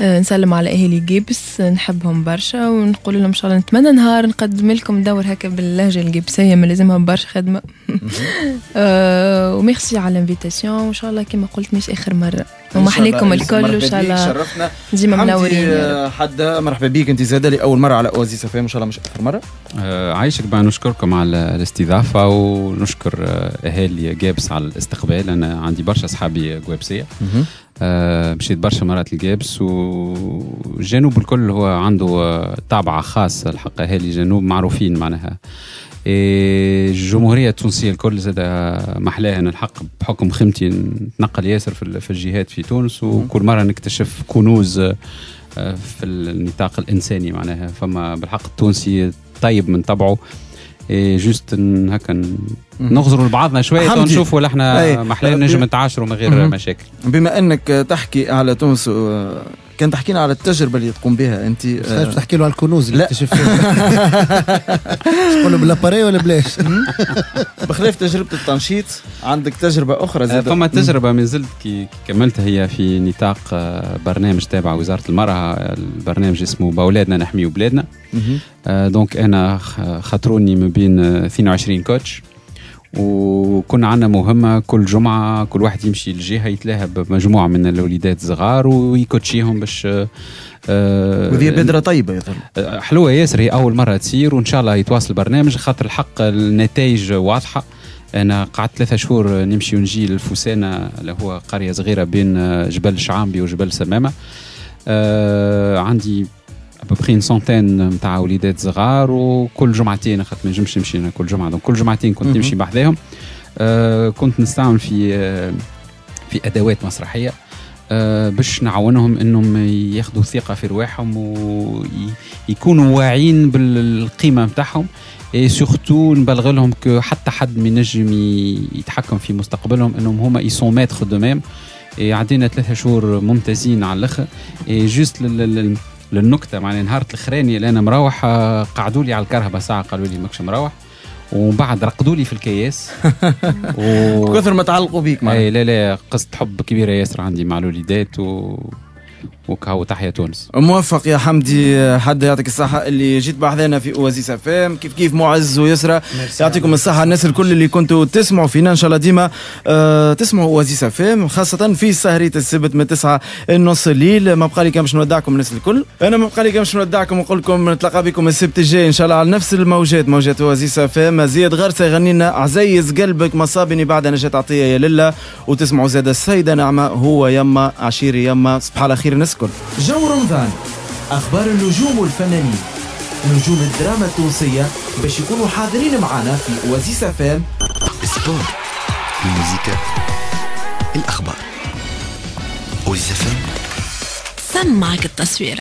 آه، نسلم على أهلي قابس نحبهم برشا ونقول لهم إن شاء الله نتمنى نهار نقدم لكم دور هكا باللهجة القابسية ما لازمها برشا خدمة. آه، وميرسي على ال invitation وإن شاء الله كما قلت مش آخر مرة. ومحليكم الكل وإن شاء الله شرفتنا ديما منورين. آه، حدا مرحبا بك أنت زادة لأول مرة على Oasis FM إن شاء الله مش آخر مرة. آه، عايشك بقى نشكركم على الاستضافة ونشكر أهالي جابس على الاستقبال. أنا عندي برشا أصحابي جوابسية آه، مشيت برشا مرات لجابس والجنوب الكل هو عنده آه، طابعة خاصة الحق أهالي الجنوب معروفين معناها. إيه، الجمهورية التونسية الكل زاد محلاها الحق بحكم خدمتي نتنقل ياسر في ال- في الجهات في تونس وكل مرة نكتشف كنوز آه، آه، في النطاق الإنساني معناها. فما بالحق التونسي طيب من طبعه. إيه juste هكا نغزروا لبعضنا شوية حمدي. نشوفوا إحنا أه، نجم نتعاشروا من غير. مشاكل بما إنك تحكي على تونس و- كان تحكينا على التجربة اللي تقوم بها أنت آه. آه تحكي له على الكنوز اللي لا. اكتشف تقول له بالأباري ولا بلاش بخلاف تجربة التنشيط عندك تجربة أخرى آه، زاد فما تجربة ما زلت كي كملتها هي في نطاق آه، برنامج تابع وزارة المرأة. البرنامج اسمه بأولادنا نحميو بلادنا. آه، دونك أنا خاطروني ما بين آه، 22 كوتش. وكنا عندنا مهمة كل جمعة كل واحد يمشي لجهة يتلاهى بمجموعة من الوليدات الصغار ويكوتشيهم باش آه، آه، وهذه بذره طيبة يظل آه، حلوة ياسر هي أول مرة تصير وإن شاء الله يتواصل البرنامج خاطر الحق النتائج واضحة. أنا قعدت ثلاثة شهور نمشي ونجي للفوسانة اللي هو قرية صغيرة بين آه، جبل شعامبي وجبل سمامة. آه عندي à peu près centaine نتاع وليدات صغار وكل جمعتين خاطر ما نجمش نمشي أنا كل جمعه donc كل جمعتين كنت. نمشي بحذاهم آه كنت نستعمل في آه في ادوات مسرحيه آه باش نعاونهم انهم ياخذوا ثقه في رواحهم ويكونوا واعيين بالقيمه نتاعهم et surtout نبلغ لهم que حتى حد ما ينجم يتحكم في مستقبلهم انهم هما ils sont maîtres d'eux-mêmes عدينا ثلاثة شهور ممتازين على الآخر juste للنكتة معناها نهار الأخراني اللي أنا مروح آه، قعدوا لي على الكرهبه ساعة قالوا لي ماكش مروح. ومن بعد رقدوا لي في الكياس. و... كثر ما تعلقوا بيك معناها. اي لا لا قصة حب كبيرة ياسر عندي مع الوليدات و... وكهو تحيا تونس. موفق يا حمدي. حد يعطيك الصحة اللي جيت بحذانا في Oasis FM كيف كيف؟ معز ويسرى. يعطيكم الصحة الناس الكل اللي كنتوا تسمعوا فينا. إن شاء الله ديما آه تسمعوا Oasis FM خاصة في سهرية السبت من 9 النص الليل ما بقى لي كان باش نودعكم الناس الكل. أنا ما بقى لي كان باش نودعكم ونقول لكم نتلاقى بكم السبت الجاي إن شاء الله على نفس الموجات موجات Oasis FM زياد غرسة يغني لنا عزيز قلبك مصابني بعد نجاة عطية يا لله وتسمعوا زاد السيدة نعمة هو يما عشيري يما. صباح على خير الناس الكل جو رمضان أخبار النجوم والفنانين نجوم الدراما التونسية باش يكونوا حاضرين معنا في أوازيس فام سبور الموسيقى الأخبار. أوزيس فام سمعك التصويرة